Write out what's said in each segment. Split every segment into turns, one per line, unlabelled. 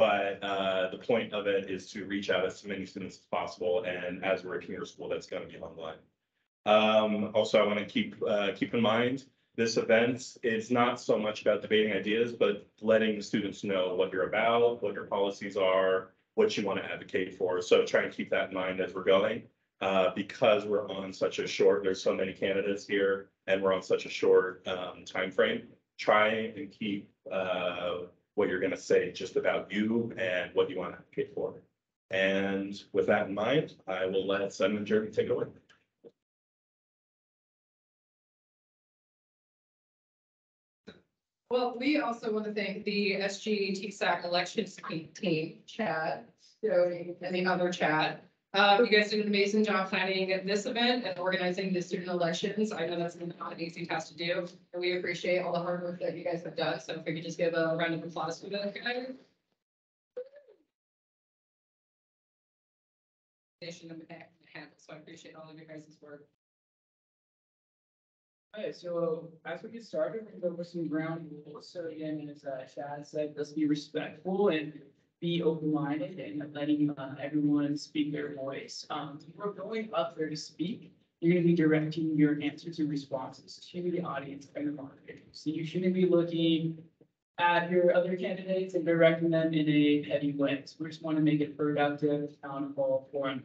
But uh, the point of it is to reach out as many students as possible, and as we're a commuter school, that's gonna be online. Um, also, I want to keep, uh, keep in mind, this event is not so much about debating ideas, but letting the students know what you're about, what your policies are, what you want to advocate for. So try and keep that in mind as we're going. Uh, because we're on such a short, there's so many candidates here, and we're on such a short, um, timeframe. Try and keep, uh, what you're gonna say just about you and what you want to advocate for. And with that in mind, I will let Simon Jeremy take it away.
Well, we also want to thank the SG TSAC elections team, Chad, Jody, and the other Chad. Uh, you guys did an amazing job planning at this event and organizing the student elections. I know that's not an easy task to do, and we appreciate all the hard work that you guys have done. So if we could just give a round of applause for that, guys. Nation of handle, so I appreciate all of you guys' work.
Alright, so as we get started, we're gonna go over some ground rules. So again, as uh, Chad said, let's be respectful and be open-minded and letting uh, everyone speak their voice. Um, we're going up there to speak. You're gonna be directing your answers and responses to the audience and the moderator. So you shouldn't be looking at your other candidates and directing them in a petty way. So we just want to make it productive, accountable, forum.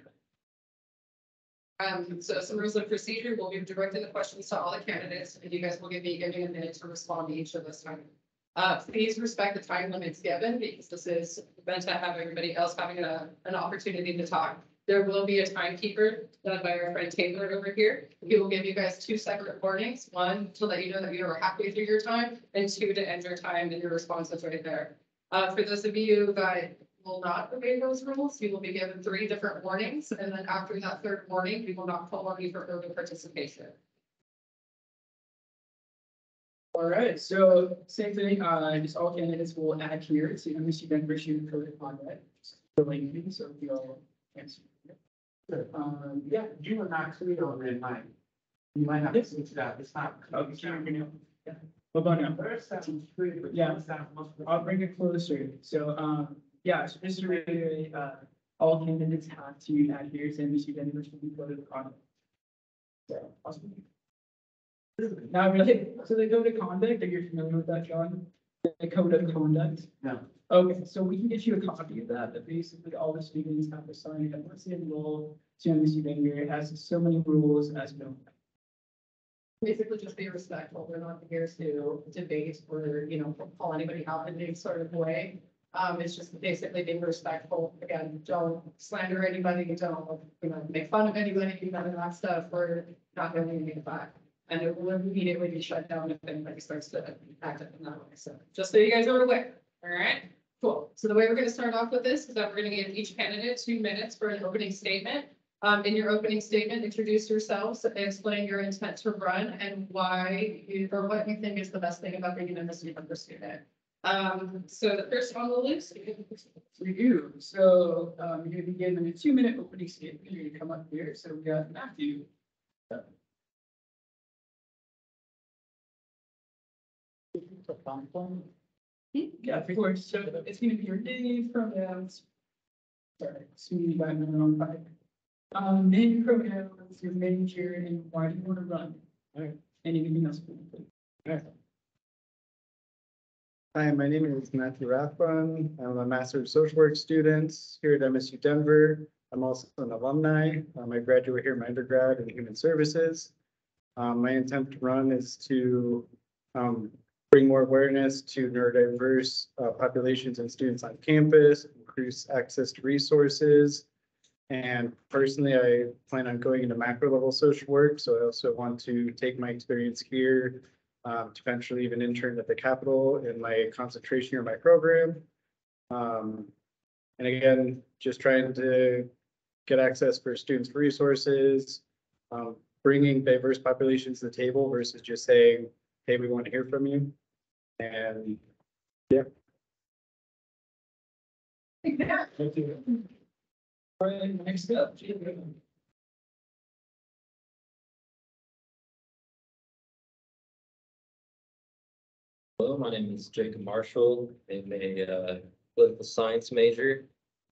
Um, so some rules of procedure, we'll be directing the questions to all the candidates, and you guys will give me, give a minute to respond to each of those time. Uh, please respect the time limits given, because this is meant to have everybody else having a, an opportunity to talk. There will be a timekeeper done by our friend Taylor over here. He will give you guys two separate warnings, one to let you know that you are halfway through your time, and two to end your time and your responses right there. Uh, for those of you that will not obey those rules, you will be given three different warnings, and then after that third warning, we will not call on you for further participation.
All right, so same thing, uh, just all candidates will add here to MSU Denver student code of conduct. So like, so if you all answer. Um, yeah.
You are not clear on line. You might have to switch it out, it's not.
Okay, so you're gonna- yeah. What about now?
First sounds clear, but
Yeah.
yeah, sounds much.
I'll bring it closer. So, um, yeah, so just to reiterate, uh, all candidates have to adhere to MSU Denver student code of conduct. So, awesome. Now, really, so the code of conduct, are you familiar with that, John? The code of conduct?
No.
Okay, so we can get you a copy of that, but basically all the students have to sign it once they enroll to MSU Denver. It has so many rules as no.
Basically, just be respectful. We're not here to debate or, you know, call anybody out in any sort of way. Um, it's just basically being respectful. Again, don't slander anybody, don't, you know, make fun of anybody, none of that stuff. We're not doing anything back. And it will immediately be shut down if anybody starts to act up in that way. So just so you guys are aware, all right? Cool. So the way we're gonna start off with this is that we're gonna give each candidate two minutes for an opening statement. Um, in your opening statement, introduce yourselves, explain your intent to run and why you, or what you think is the best thing about being an MSU Denver student. Um, so the first on the list,
We do. So, um, you're gonna be given a two minute opening statement. You're gonna come up here. So we got Matthew. Yeah, of course. So it's gonna be your name, pronouns. Sorry, excuse me, I'm on the wrong side. Um, name, pronouns, your major, and why do you wanna run?
Alright.
And anything else?
Hi, my name is Matthew Rathbun. I'm a Master of Social Work student here at MSU Denver. I'm also an alumni. Um, I graduated here my undergrad in Human Services. Um, my intent to run is to um, bring more awareness to neurodiverse uh, populations and students on campus, increase access to resources. And personally, I plan on going into macro level social work, so I also want to take my experience here um, to eventually even intern at the Capitol in my concentration of my program. Um, and again, just trying to get access for students for resources, um, bringing diverse populations to the table versus just saying, hey, we want to hear from you. And yeah. Yeah.
All right, next up.
Hello, my name is Jacob Marshall. I'm a uh, political science major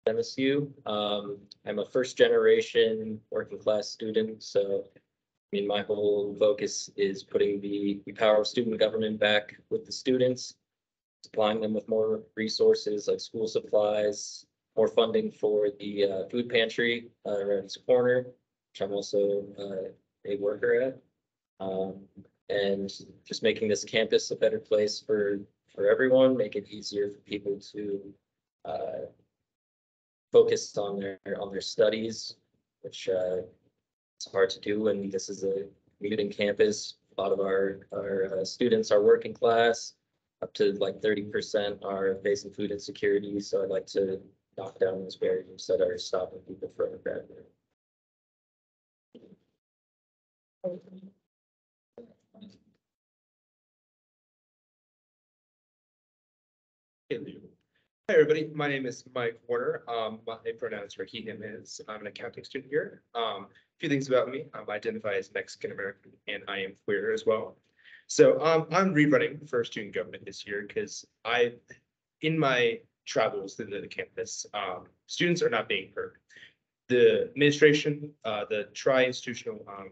at MSU. Um, I'm a first generation working class student, so I mean, my whole focus is putting the the power of student government back with the students, supplying them with more resources like school supplies, more funding for the uh, food pantry uh, around its corner, which I'm also uh, a worker at. Um, and just making this campus a better place for, for everyone, make it easier for people to uh, focus on their, on their studies, which uh, it's hard to do when this is a commuting campus. A lot of our, our uh, students are working class, up to like thirty percent are facing food insecurity, so I'd like to knock down those barriers that are stopping people from graduating.
Hi, everybody. My name is Mike Warner. Um, my pronouns for he, him is, I'm an accounting student here. Um, few things about me. Um, I identify as Mexican American and I am queer as well. So, um, I'm rerunning for student government this year because I, in my travels through the campus, um, students are not being heard. The administration, uh, the tri-institutional, um,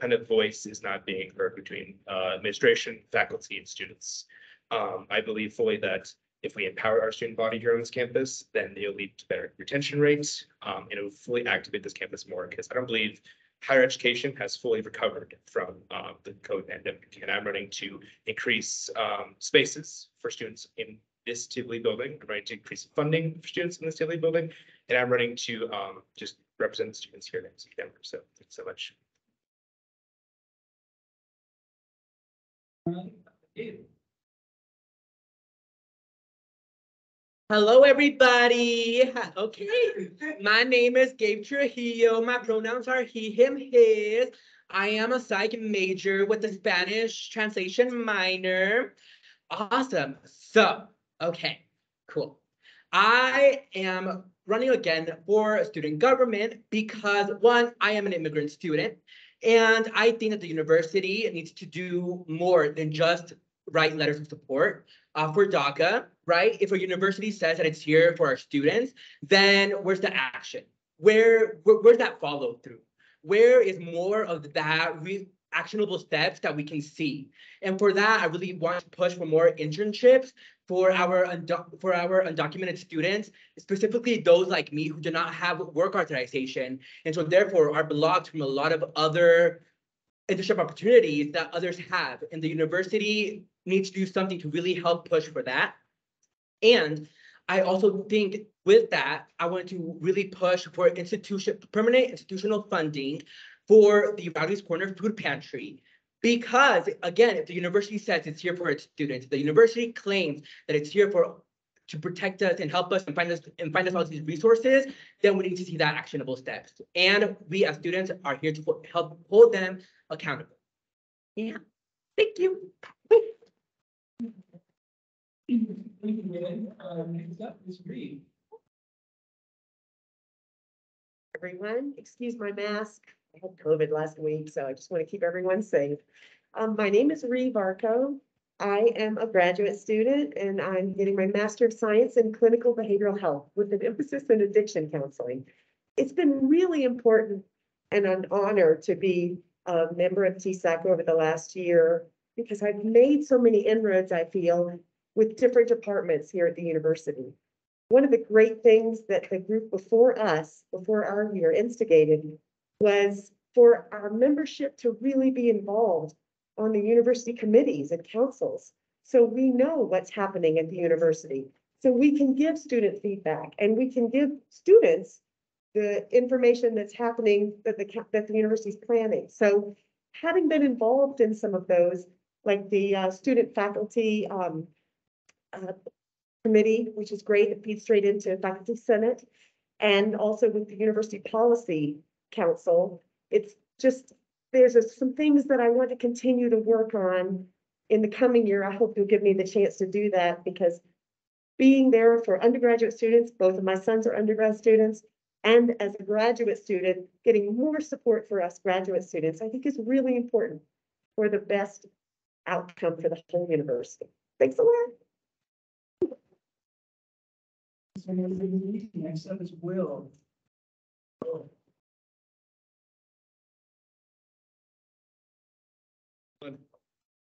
kind of voice is not being heard between, uh, administration, faculty and students. Um, I believe fully that if we empower our student body here on this campus, then it'll lead to better retention rates. Um, and it will fully activate this campus more because I don't believe higher education has fully recovered from uh, the COVID pandemic. And I'm running to increase um, spaces for students in this Tivoli building. I'm running to increase funding for students in this Tivoli building. And I'm running to um, just represent students here in Denver. So thanks so much.
Hello, everybody. Okay, my name is Gabe Trujillo. My pronouns are he, him, his. I am a psych major with a Spanish translation minor. Awesome. So, okay, cool. I am running again for student government because one, I am an immigrant student. And I think that the university needs to do more than just write letters of support uh, for DACA, right? If a university says that it's here for our students, then where's the action? Where, where where's that follow through? Where is more of that re- actionable steps that we can see? And for that, I really want to push for more internships for our for our undocumented students, specifically those like me who do not have work authorization, and so therefore are blocked from a lot of other internship opportunities that others have. And the university needs to do something to really help push for that. And I also think with that, I want to really push for institution, permanent institutional funding for the Rowdy's Corner Food Pantry. Because again, if the university says it's here for its students, the university claims that it's here for to protect us and help us and find us and find us all these resources, then we need to see that actionable steps. And we as students are here to help hold them accountable. Yeah, thank you.
Thank you, Lynn. Um, next up is Reed.
Everyone. Excuse my mask. I had COVID last week, so I just want to keep everyone safe. Um, my name is Ree Varco. I am a graduate student and I'm getting my Master of Science in Clinical Behavioral Health with an emphasis in addiction counseling. It's been really important and an honor to be a member of TSAC over the last year because I've made so many inroads, I feel, with different departments here at the university. One of the great things that the group before us, before our year instigated, was for our membership to really be involved on the university committees and councils. So we know what's happening at the university. So we can give student feedback and we can give students the information that's happening that the, that the university is planning. So having been involved in some of those, like the uh, student faculty um, uh, committee, which is great, it feeds straight into faculty senate. And also with the university policy council, it's just, there's a- some things that I want to continue to work on in the coming year. I hope you'll give me the chance to do that because being there for undergraduate students, both of my sons are undergrad students, and as a graduate student, getting more support for us graduate students, I think is really important for the best outcome for the whole university. Thanks a lot.
Next up is Will.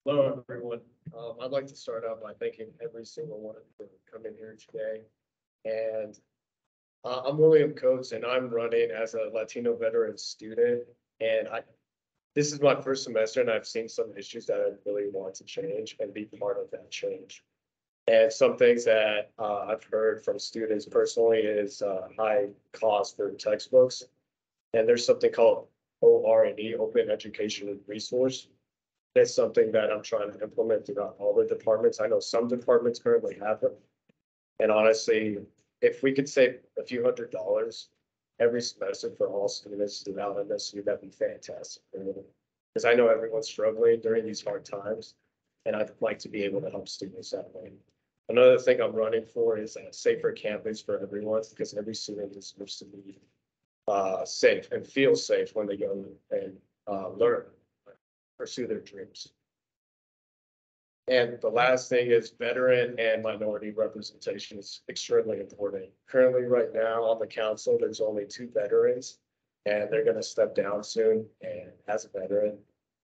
Hello, everyone. Um, I'd like to start out by thanking every single one of you for coming here today. And uh, I'm William Coates and I'm running as a Latino veteran student. And I, this is my first semester and I've seen some issues that I really want to change and be part of that change. And some things that uh, I've heard from students personally is uh, high cost for textbooks. And there's something called OR&E, Open Education Resource. That's something that I'm trying to implement throughout all the departments. I know some departments currently have them. And honestly, if we could save a few hundred dollars every semester for all students throughout MSU, that'd be fantastic. Because I know everyone's struggling during these hard times, and I'd like to be able to help students that way. Another thing I'm running for is a safer campus for everyone, because every student deserves to be uh, safe and feel safe when they go and uh, learn pursue their dreams. And the last thing is veteran and minority representation is extremely important. Currently, right now on the council, there's only two veterans. And they're gonna step down soon. And as a veteran,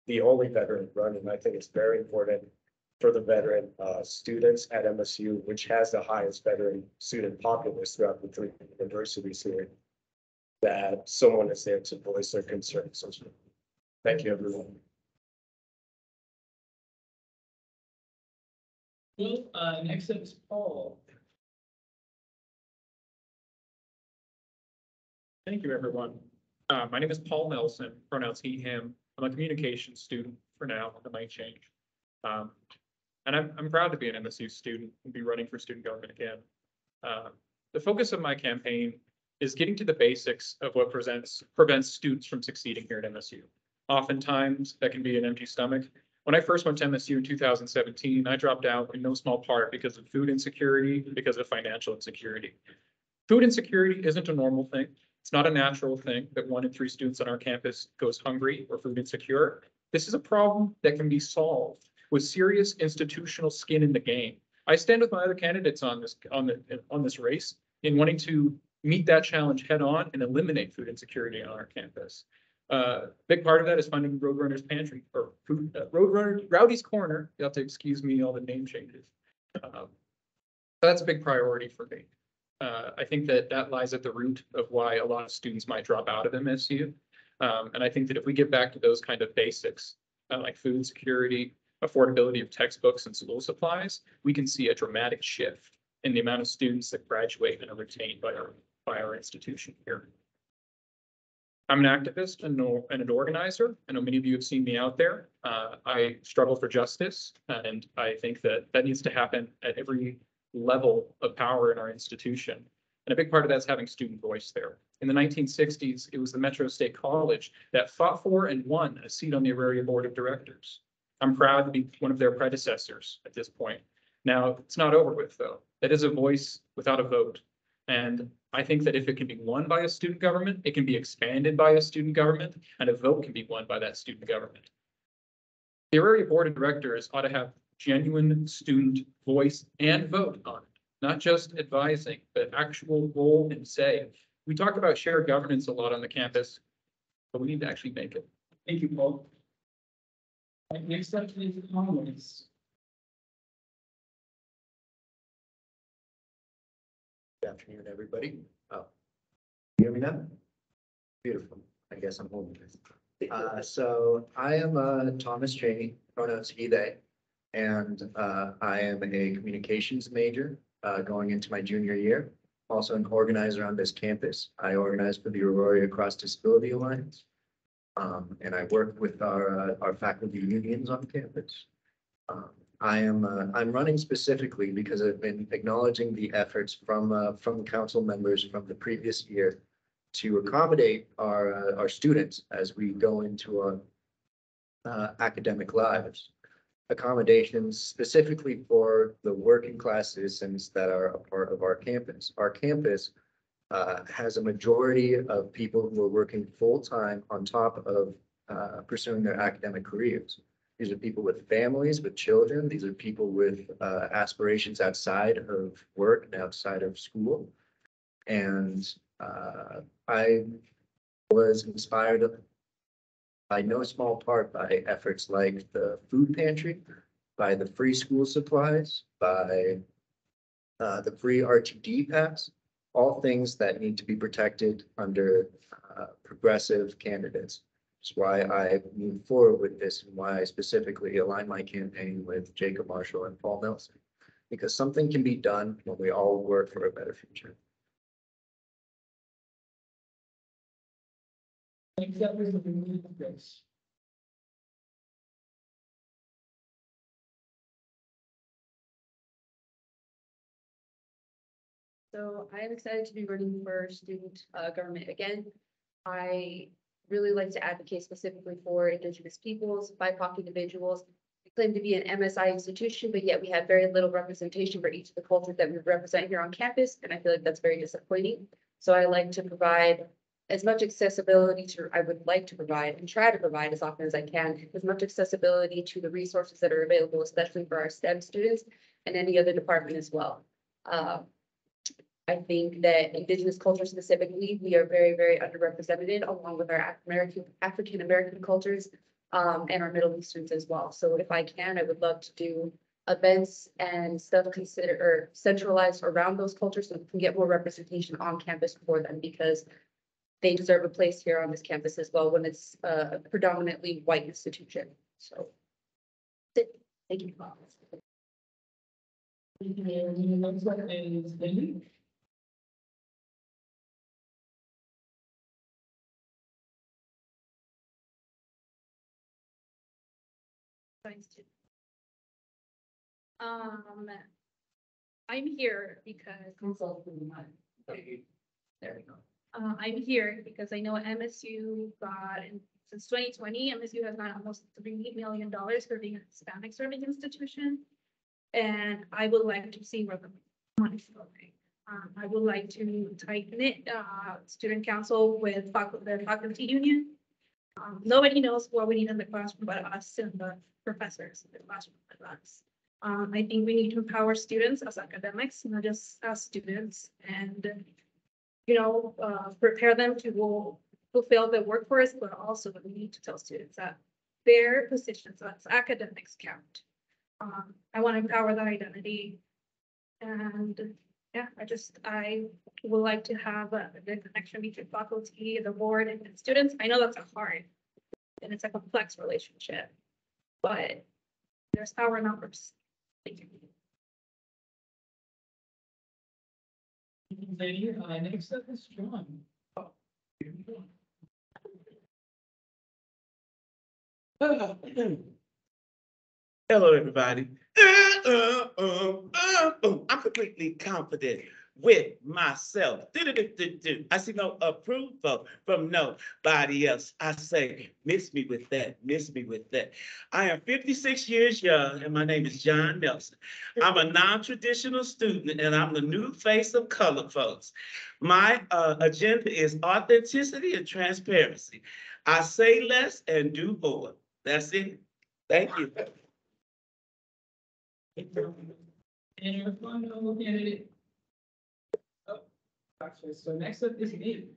the only veteran running, I think it's very important for the veteran uh students at MSU, which has the highest veteran student populace throughout the three universities here. That someone is there to voice their concerns. Thank you, everyone.
Well, uh, next up is Paul.
Thank you, everyone. Uh, my name is Paul Nelson, pronouns he, him. I'm a communications student for now, that might change. Um, and I'm, I'm proud to be an MSU student and be running for student government again. Uh, the focus of my campaign is getting to the basics of what presents, prevents students from succeeding here at MSU. Oftentimes, that can be an empty stomach. When I first went to MSU in two thousand seventeen, I dropped out in no small part because of food insecurity, because of financial insecurity. Food insecurity isn't a normal thing. It's not a natural thing that one in three students on our campus goes hungry or food insecure. This is a problem that can be solved with serious institutional skin in the game. I stand with my other candidates on this, on the, on this race in wanting to meet that challenge head on and eliminate food insecurity on our campus. Uh, big part of that is funding Roadrunners Pantry or Food, uh, Roadrunner, Rowdy's Corner. You'll have to excuse me, all the name changes. Um, That's a big priority for me. Uh, I think that that lies at the root of why a lot of students might drop out of MSU. Um, and I think that if we get back to those kind of basics, uh, like food security, affordability of textbooks and school supplies, we can see a dramatic shift in the amount of students that graduate and are retained by our, by our institution here. I'm an activist and no- and an organizer. I know many of you have seen me out there. Uh, I struggle for justice, and I think that that needs to happen at every level of power in our institution. And a big part of that's having student voice there. In the nineteen sixties, it was the Metro State College that fought for and won a seat on the Auraria Board of Directors. I'm proud to be one of their predecessors at this point. Now, it's not over with, though. That is a voice without a vote. And I think that if it can be won by a student government, it can be expanded by a student government, and a vote can be won by that student government. The Auraria Board of Directors ought to have genuine student voice and vote on it, not just advising, but actual role and say. We talk about shared governance a lot on the campus, but we need to actually make it.
Thank you, Paul. Next up is comments.
Good afternoon, everybody. Oh. You hear me now? Beautiful. I guess I'm home. Uh, so I am, uh, Thomas Cheney, pronouns he, they. And, uh, I am a communications major, uh, going into my junior year. Also an organizer on this campus. I organize for the Aurora Cross Disability Alliance. Um, and I work with our, uh, our faculty unions on campus. Um, I am, uh, I'm running specifically because I've been acknowledging the efforts from, uh, from council members from the previous year to accommodate our, uh, our students as we go into our uh, academic lives. Accommodations specifically for the working class citizens that are a part of our campus. Our campus uh, has a majority of people who are working full-time on top of uh, pursuing their academic careers. These are people with families, with children. These are people with uh, aspirations outside of work and outside of school. And uh, I was inspired by no small part by efforts like the food pantry, by the free school supplies, by uh, the free RTD pass, all things that need to be protected under uh, progressive candidates. That's why I moved forward with this and why I specifically align my campaign with Jacob Marshall and Paul Nelson. Because something can be done when we all work for a better future.
So I am excited to be running for student uh, government again. I really like to advocate specifically for indigenous peoples, BIPOC individuals. We claim to be an MSI institution, but yet we have very little representation for each of the cultures that we represent here on campus, and I feel like that's very disappointing. So I like to provide as much accessibility to, I would like to provide and try to provide as often as I can, as much accessibility to the resources that are available, especially for our STEM students and any other department as well. Uh, I think that indigenous culture specifically, we are very, very underrepresented along with our African-American, African-American cultures um, and our Middle Easterns as well. So if I can, I would love to do events and stuff consider or centralized around those cultures so we can get more representation on campus for them because they deserve a place here on this campus as well when it's a predominantly white institution. So. Thank you.
Um, I'm here because. There we go. Uh, I'm here because I know MSU got, and since twenty twenty, MSU has gotten almost three million dollars for being a Hispanic serving institution. And I would like to see where the money's going. Um, I would like to tighten it, uh, student council with the faculty union. Um, nobody knows what we need in the classroom but us and the professors in the classroom with us. Um, I think we need to empower students as academics, not just as students and, you know, uh, prepare them to will fulfill the workforce, but also we need to tell students that their positions as academics count. Um, I want to empower that identity. And yeah, I just, I would like to have a good connection between faculty, the board and the students. I know that's a hard and it's a complex relationship, but there's power in numbers. Thank you.
Benny, uh, next up is John. Oh, here we go.
Hello, everybody. I'm completely confident with myself. I see no approval from nobody else. I say, miss me with that, miss me with that. I am fifty-six years young and my name is John Nelson. I'm a non-traditional student and I'm the new face of color folks. My uh, agenda is authenticity and transparency. I say less and do more. That's it. Thank you.
And your final candidate. Oh, actually, so next up is me.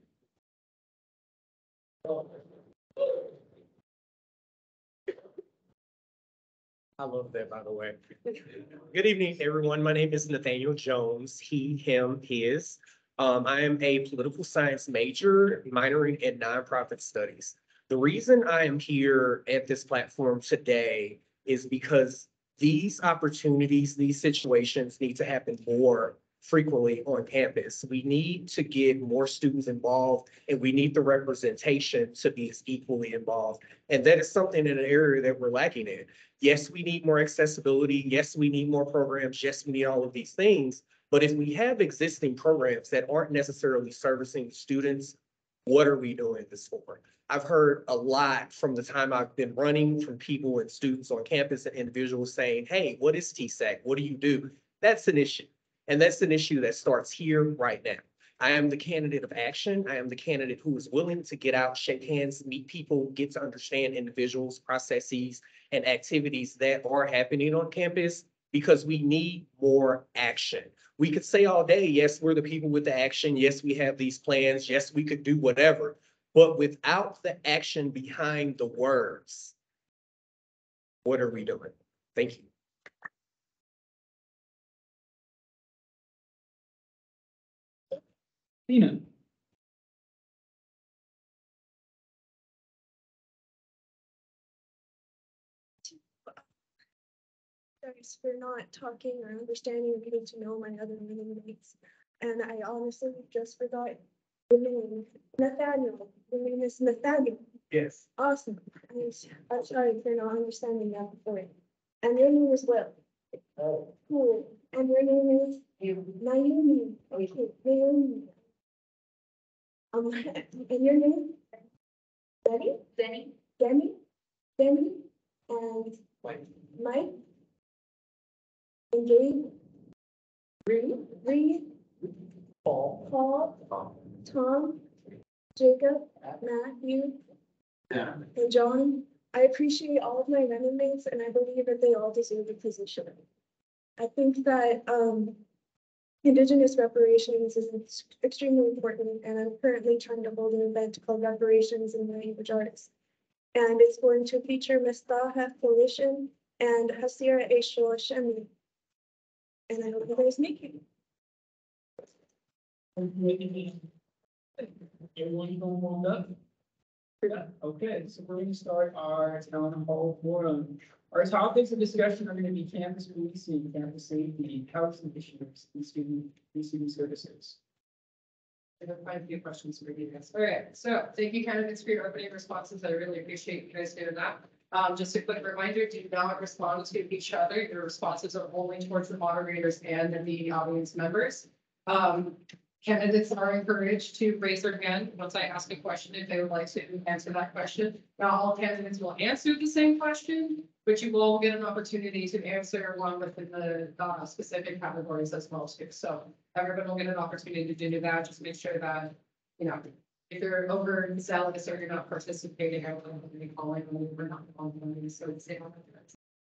I love that, by the way. Good evening, everyone. My name is Nathaniel Jones, he, him, his. Um, I am a political science major, minoring in nonprofit studies. The reason I am here at this platform today is because these opportunities, these situations need to happen more frequently on campus. We need to get more students involved and we need the representation to be as equally involved. And that is something in an area that we're lacking in. Yes, we need more accessibility. Yes, we need more programs. Yes, we need all of these things. But if we have existing programs that aren't necessarily servicing students, what are we doing this for? I've heard a lot from the time I've been running from people and students on campus and individuals saying, hey, what is TSAC? What do you do? That's an issue. And that's an issue that starts here right now.
I am the candidate of action. I am the candidate who is willing to get out, shake hands, meet people, get to understand individuals, processes, and activities that are happening on campus because we need more action. We could say all day, yes, we're the people with the action. Yes, we have these plans. Yes, we could do whatever. But without the action behind the words, what are we doing? Thank you.
Tina.
Guys for not talking or understanding or getting to know my other roommates. And I honestly just forgot the name, Nathaniel. The name is Nathaniel.
Yes.
Awesome. I'm sorry for not understanding that before. And your name is Will.
Oh.
Cool. And your name is? Naomi. Okay, Naomi. Um, and your name? Debbie?
Denny,
Demi? Demi? And Mike? And Gabe? Reed? Paul? Paul? Tom? Jacob? Matthew? And John? I appreciate all of my mates and I believe that they all deserve a position. I think that, um, Indigenous reparations is extremely important and I'm currently trying to hold an event called Reparations in Language Arts. And it's going to feature Mistaha Coalition and Hasira Esho Shemi. And I hope you guys make it.
Everyone going warmed up? Yeah, okay, so we're gonna start our town hall forum. Our topics of discussion are gonna be campus policing, campus safety, housing issues, and student, and student services.
I have quite a few questions for you guys. All right, so thank you candidates for your opening responses. I really appreciate you guys doing that. Um, just a quick reminder, do not respond to each other. Your responses are only towards the moderators and the audience members. Um, candidates are encouraged to raise their hand once I ask a question if they would like to answer that question. Not all candidates will answer the same question, but you will get an opportunity to answer one within the uh, specific categories as well too. So everyone will get an opportunity to do that. Just make sure that, you know, if you're over zealous or you're not participating, I don't know if be calling them, we're not calling so it's.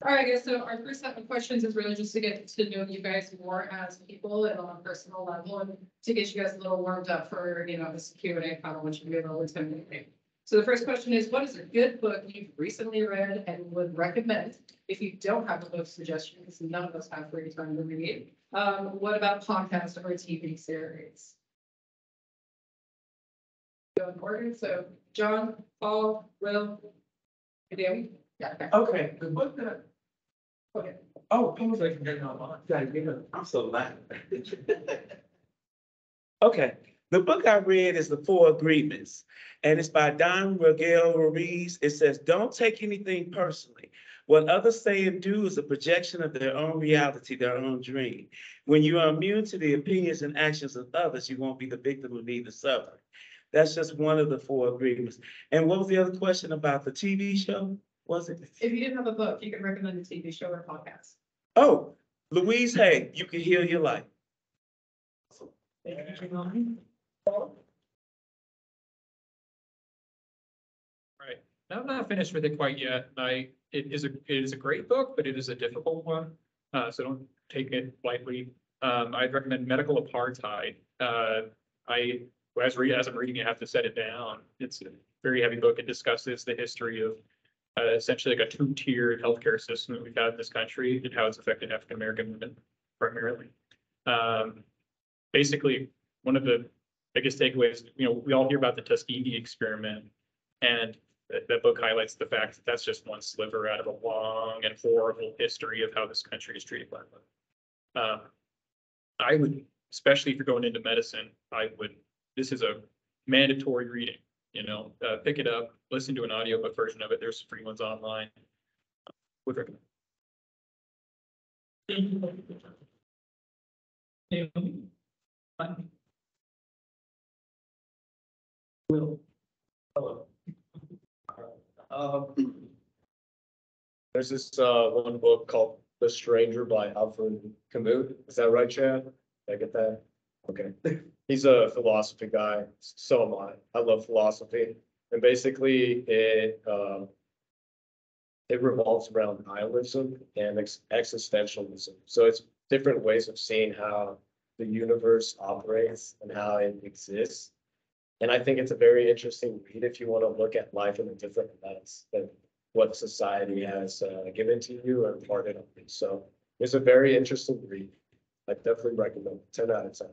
All right, guys, so our first set of questions is really just to get to know you guys more as people and on a personal level and to get you guys a little warmed up for, you know, this Q and A, kind of what you do a little intimidating. So the first question is, what is a good book you've recently read and would recommend? If you don't have a book suggestion, because none of us have free time to read, um, what about podcast or TV series? Go in order, so John, Paul, Will, Danny? Yeah. okay.
Okay, the book
Okay.
oh, I was like, gotta get it. I'm so loud. Okay, the book I read is The Four Agreements, and it's by Don Miguel Ruiz. It says, "Don't take anything personally. What others say and do is a projection of their own reality, their own dream. When you are immune to the opinions and actions of others, you won't be the victim of either suffering." That's just one of the four agreements. And what was the other question about the TV show? Was it?
If you didn't have a book, you can recommend a TV show or podcast.
Oh, Louise Hay, you can heal your life.
Thank you, Right, now I'm not finished with it quite yet. I, it is a, it is a great book, but it is a difficult one. Uh, so don't take it lightly. Um, I'd recommend Medical Apartheid. Uh, I, as re, as I'm reading, it, I have to set it down. It's a very heavy book. It discusses the history of uh, essentially like a two-tiered healthcare system that we've had in this country and how it's affected African-American women primarily. Um, basically, one of the biggest takeaways, you know, we all hear about the Tuskegee experiment. And that, that book highlights the fact that that's just one sliver out of a long and horrible history of how this country is treated black women. Um, I would, especially if you're going into medicine, I would, this is a mandatory reading, you know, uh, pick it up, listen to an audiobook version of it. There's free ones online. Would recommend.
Will.
Hello. Um, There's this, uh, one book called The Stranger by Alfred Camus. Is that right, Chad? Did I get that? Okay. He's a philosophy guy. So am I. I love philosophy. And basically it, um, it revolves around nihilism and ex- existentialism. So it's different ways of seeing how the universe operates and how it exists. And I think it's a very interesting read if you want to look at life in a different lens than what society has uh, given to you and imparted on you. So it's a very interesting read. I definitely recommend it. 10 out of 10.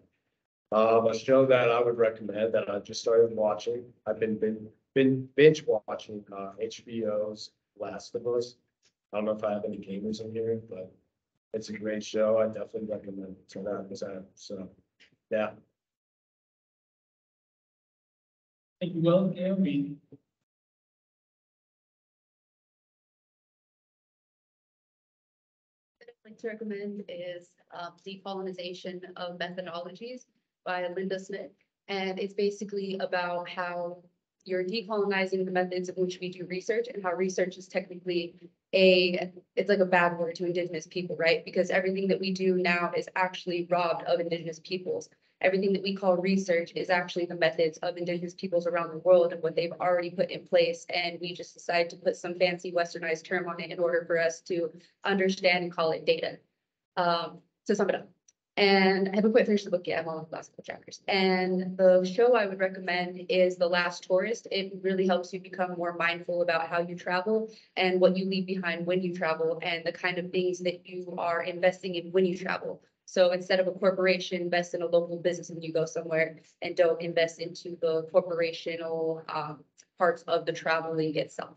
Um, a show that I would recommend that I just started watching. I've been been been binge watching uh, HBO's Last of Us. I don't know if I have any gamers in here, but it's a great show. I definitely recommend it. So. So yeah.
Thank you, Will. Gary.
I'd like to recommend is uh, decolonization of methodologies by Linda Smith. And it's basically about how you're decolonizing the methods in which we do research and how research is technically a, it's like a bad word to indigenous people, right? Because everything that we do now is actually robbed of indigenous peoples. Everything that we call research is actually the methods of indigenous peoples around the world and what they've already put in place. And we just decided to put some fancy westernized term on it in order for us to understand and call it data. Um, to sum it up. And I haven't quite finished the book yet. I'm on the last couple chapters. And the show I would recommend is The Last Tourist. It really helps you become more mindful about how you travel and what you leave behind when you travel and the kind of things that you are investing in when you travel. So instead of a corporation, invest in a local business when you go somewhere and don't invest into the corporational um parts of the traveling itself.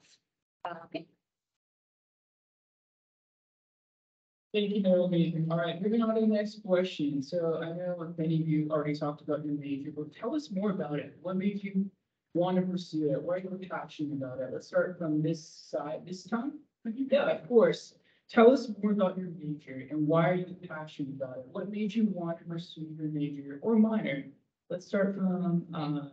Thank you, Naomi. All right, moving on to the next question. So I know many of you already talked about your major, but tell us more about it. What made you want to pursue it? Why are you passionate about it? Let's start from this side this time. Yeah, of course. Tell us more about your major and why are you passionate about it? What made you want to pursue your major or minor? Let's start from, uh.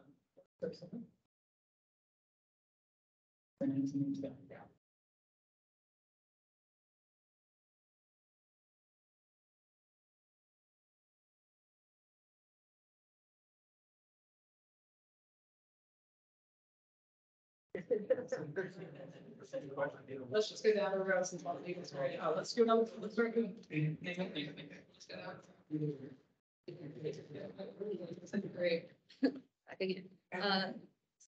Let's just go down the road since one thing is right. Uh, let's go down, let's start with. Let's go down. Great.
Back again.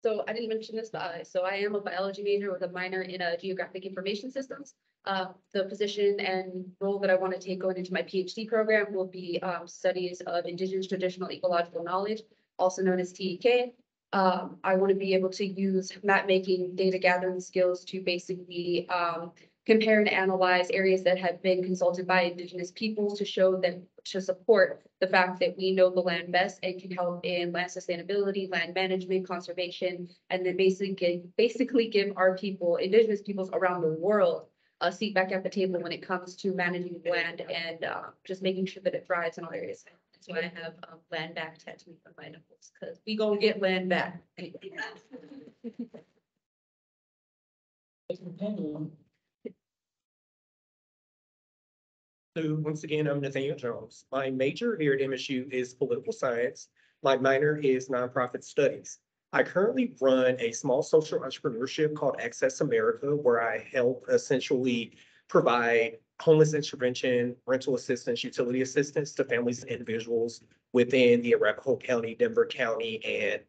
So I didn't mention this, but I, so I am a biology major with a minor in uh, geographic information systems. Uh, the position and role that I want to take going into my PhD program will be um, studies of indigenous traditional ecological knowledge, also known as TEK. Um, I want to be able to use map making, data gathering skills to basically um, compare and analyze areas that have been consulted by indigenous peoples to show them, to support the fact that we know the land best and can help in land sustainability, land management, conservation, and then basically give, basically give our people, indigenous peoples around the world a seat back at the table when it comes to managing land and uh, just making sure that it thrives in all areas. Why I have um, land back tattooed on my knuckles, because we gonna get land back.
So once again, I'm Nathaniel Jones. My major here at MSU is political science. My minor is nonprofit studies. I currently run a small social entrepreneurship called Access America, where I help essentially provide homeless intervention, rental assistance, utility assistance to families and individuals within the Arapahoe County, Denver County, and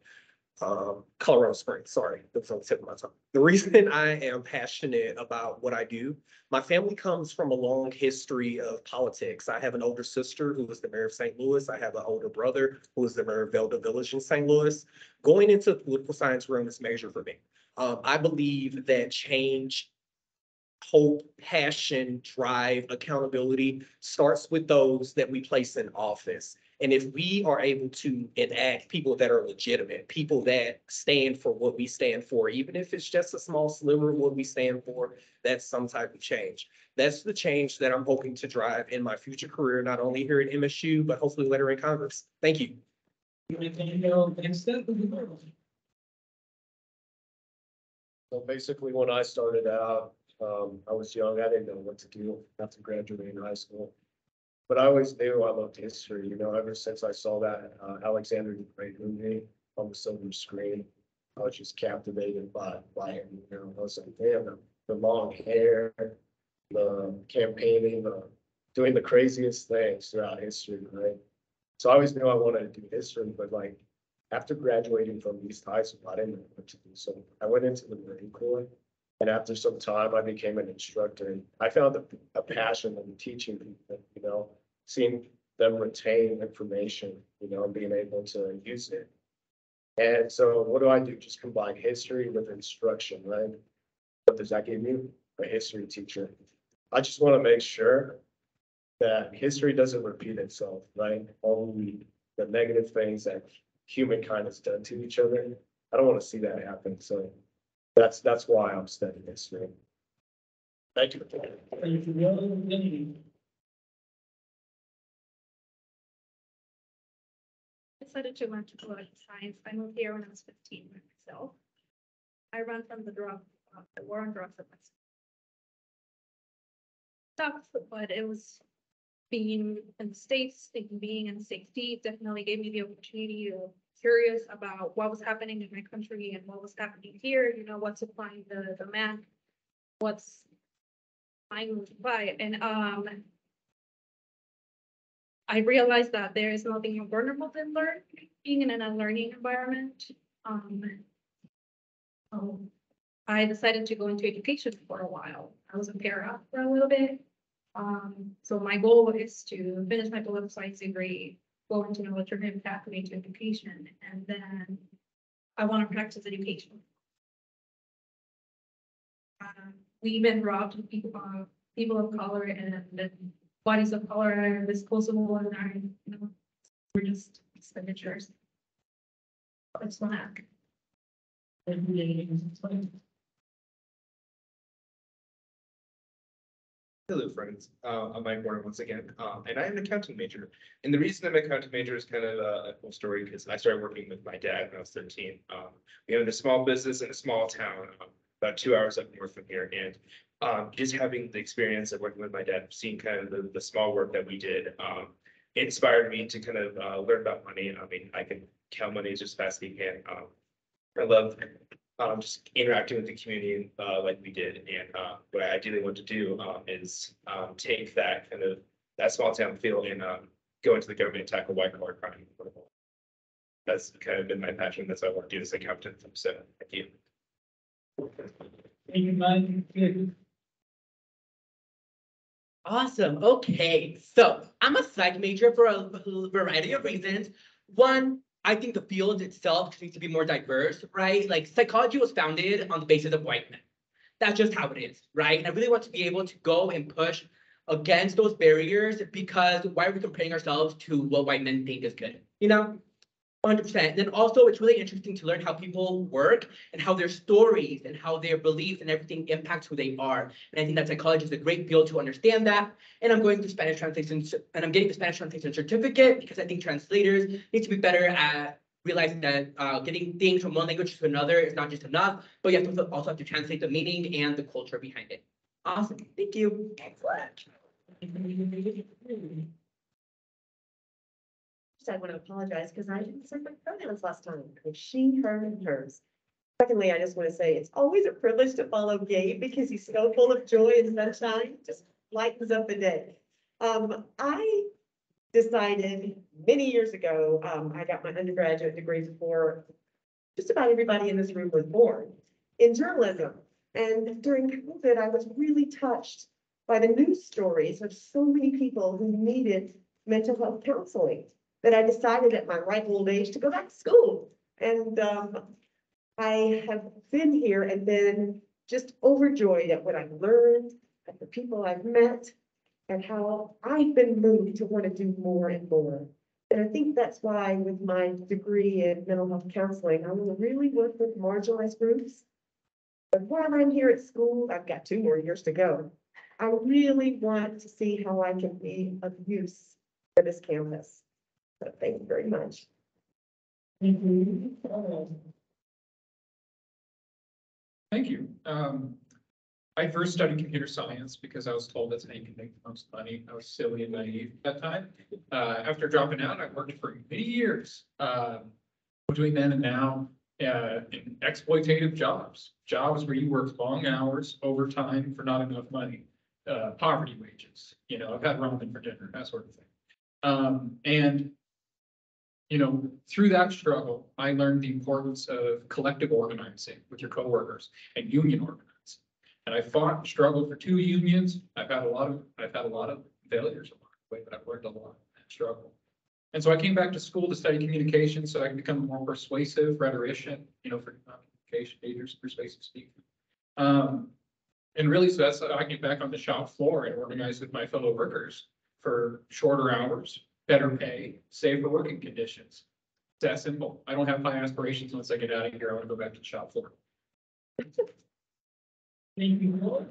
um, Colorado Springs, sorry, that's on the tip of my tongue. The reason I am passionate about what I do, my family comes from a long history of politics. I have an older sister who was the mayor of St. Louis. I have an older brother who was the mayor of Velda Village in St. Louis. Going into the political science room is major for me. Um, I believe that change hope, passion, drive, accountability starts with those that we place in office. And if we are able to enact people that are legitimate, people that stand for what we stand for, even if it's just a small sliver of what we stand for, that's some type of change. That's the change that I'm hoping to drive in my future career, not only here at MSU, but hopefully later in Congress. Thank you.
So basically, when I started out, um, I was young, I didn't know what to do after graduating high school. But I always knew I loved history, you know, ever since I saw that uh, Alexander the Great movie on the silver screen. I was just captivated by, by it, you know, I was like, damn, the, the long hair, the campaigning, the, doing the craziest things throughout history, right? So I always knew I wanted to do history, but like, after graduating from East High School, I didn't know what to do, so I went into the Marine Corps. And after some time, I became an instructor and I found a, a passion in teaching people, you know, seeing them retain information, you know, and being able to use it. And so what do I do? Just combine history with instruction, right? What does that give you? A history teacher. I just want to make sure that history doesn't repeat itself, right? The, the negative things that humankind has done to each other. I don't want to see that happen, so that's, that's why I'm studying this, history. Thank you.
I decided to learn to political science. I moved here when I was fifteen myself. I run from the drug, uh, the war on drugs at my Tough, but it was being in the States, being in safety definitely gave me the opportunity to curious about what was happening in my country and what was happening here, you know, what's supplying the demand, what's I'm by, and um, I realized that there is nothing more vulnerable than learn, being in a learning environment. Um. so I decided to go into education for a while. I was a para for a little bit. Um, so my goal is to finish my political science degree, go into an alternative pathway to education, and then I want to practice education. Um, we've been robbed of people, uh, people of color and bodies of color are disposable and are, you know, we're just expenditures. It's lack.
Hello, friends. Uh, I'm Mike Warner once again, um, and I am an accounting major. And the reason I'm an accounting major is kind of a, a cool story because I started working with my dad when I was thirteen. Um, we owned a small business in a small town, um, about two hours up north from here, and um, just having the experience of working with my dad, seeing kind of the, the small work that we did, um, inspired me to kind of, uh, learn about money. I mean, I can count money as fast as you can. I love um, just interacting with the community, uh, like we did. And, uh, what I ideally want to do, um, is, um, take that kind of, that small town feel and, um, go into the government and tackle white collar crime. That's kind of been my passion. That's what I want to do as an accountant. So, thank you.
Awesome. Okay, so I'm a psych major for a variety of reasons. One, I think the field itself needs to be more diverse, right? Like psychology was founded on the basis of white men. That's just how it is, right? And I really want to be able to go and push against those barriers because why are we comparing ourselves to what white men think is good? You know, Hundred percent. Then also, it's really interesting to learn how people work and how their stories and how their beliefs and everything impacts who they are. And I think that psychology is a great field to understand that. And I'm going to Spanish translation, and I'm getting the Spanish translation certificate because I think translators need to be better at realizing that uh, getting things from one language to another is not just enough, but you have to also have to translate the meaning and the culture behind it. Awesome. Thank you. Excellent.
I want to apologize because I didn't say my pronouns last time. It's she, her, and hers. Secondly, I just want to say it's always a privilege to follow Gabe because he's so full of joy and sunshine, just lightens up the day. Um, I decided many years ago, um, I got my undergraduate degree before just about everybody in this room was born in journalism. And during COVID, I was really touched by the news stories of so many people who needed mental health counseling that I decided at my ripe old age to go back to school. And um, I have been here and been just overjoyed at what I've learned, at the people I've met, and how I've been moved to want to do more and more. And I think that's why with my degree in mental health counseling, I want to really work with marginalized groups. But while I'm here at school, I've got two more years to go. I really want to see how I can be of use for this campus. So thank you very much.
Thank you. Um, I first studied computer science because I was told that's how you can make the most money. I was silly and naive at that time. Uh, after dropping out, I worked for many years, um, between then and now, uh, in exploitative jobs. Jobs where you work long hours, overtime for not enough money, uh, poverty wages. You know, I've had ramen for dinner, that sort of thing. Um, and you know, through that struggle, I learned the importance of collective organizing with your coworkers and union organizing. And I fought, and struggled for two unions. I've had a lot of, I've had a lot of failures along the way, but I've learned a lot in that struggle. And so I came back to school to study communication so I can become a more persuasive rhetorician, you know, for communication majors, persuasive speaker. Um, and really, so that's, I get back on the shop floor and organize with my fellow workers for shorter hours, better pay, safer working conditions. It's that simple. I don't have high aspirations once I get out of here. I want to go back to the shop floor. Thank you.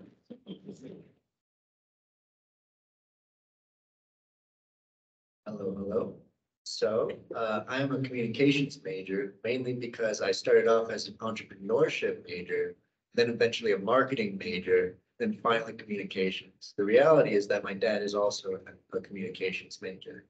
Hello, hello. So uh, I am a communications major, mainly because I started off as an entrepreneurship major, then eventually a marketing major, then finally communications. The reality is that my dad is also a, a communications major.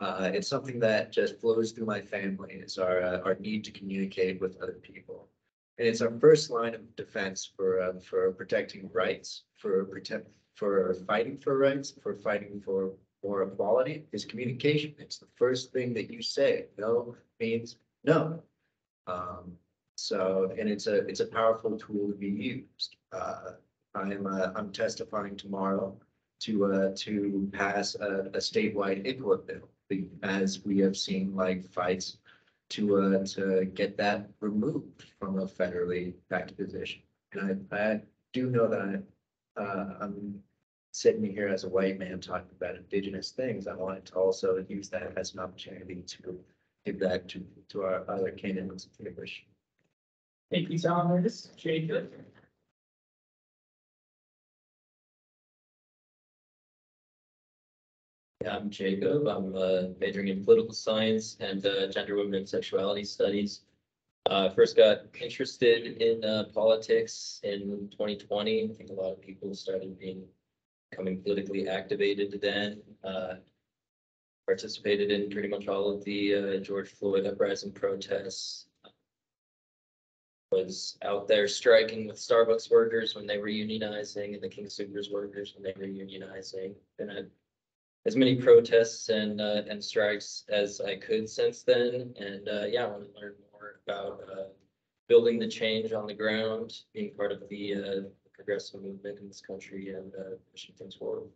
Uh, it's something that just flows through my family, It's our, uh, our need to communicate with other people. And it's our first line of defense for, uh, for protecting rights, for protect, for fighting for rights, for fighting for more equality is communication. It's the first thing that you say. No means no. Um, so, and it's a, it's a powerful tool to be used. Uh, I'm, uh, I'm testifying tomorrow to, uh, to pass a, a statewide ICWA bill. As we have seen like fights to, uh, to get that removed from a federally backed position. And I, I do know that I, uh, I'm sitting here as a white man talking about indigenous things, I wanted to also use that as an opportunity to give that to, to our other candidates in English.
Thank you, Thomas. Jacob?
I'm Jacob. I'm uh, majoring in political science and uh, gender, women, and sexuality studies. Uh, first got interested in uh, politics in 2020. I think a lot of people started being becoming politically activated then. Uh, participated in pretty much all of the uh, George Floyd uprising protests. Was out there striking with Starbucks workers when they were unionizing and the King Soopers workers when they were unionizing. Been at as many protests and uh, and strikes as I could since then. And uh, yeah, I want to learn more about uh, building the change on the ground, being part of the uh, progressive movement in this country and uh, pushing things forward.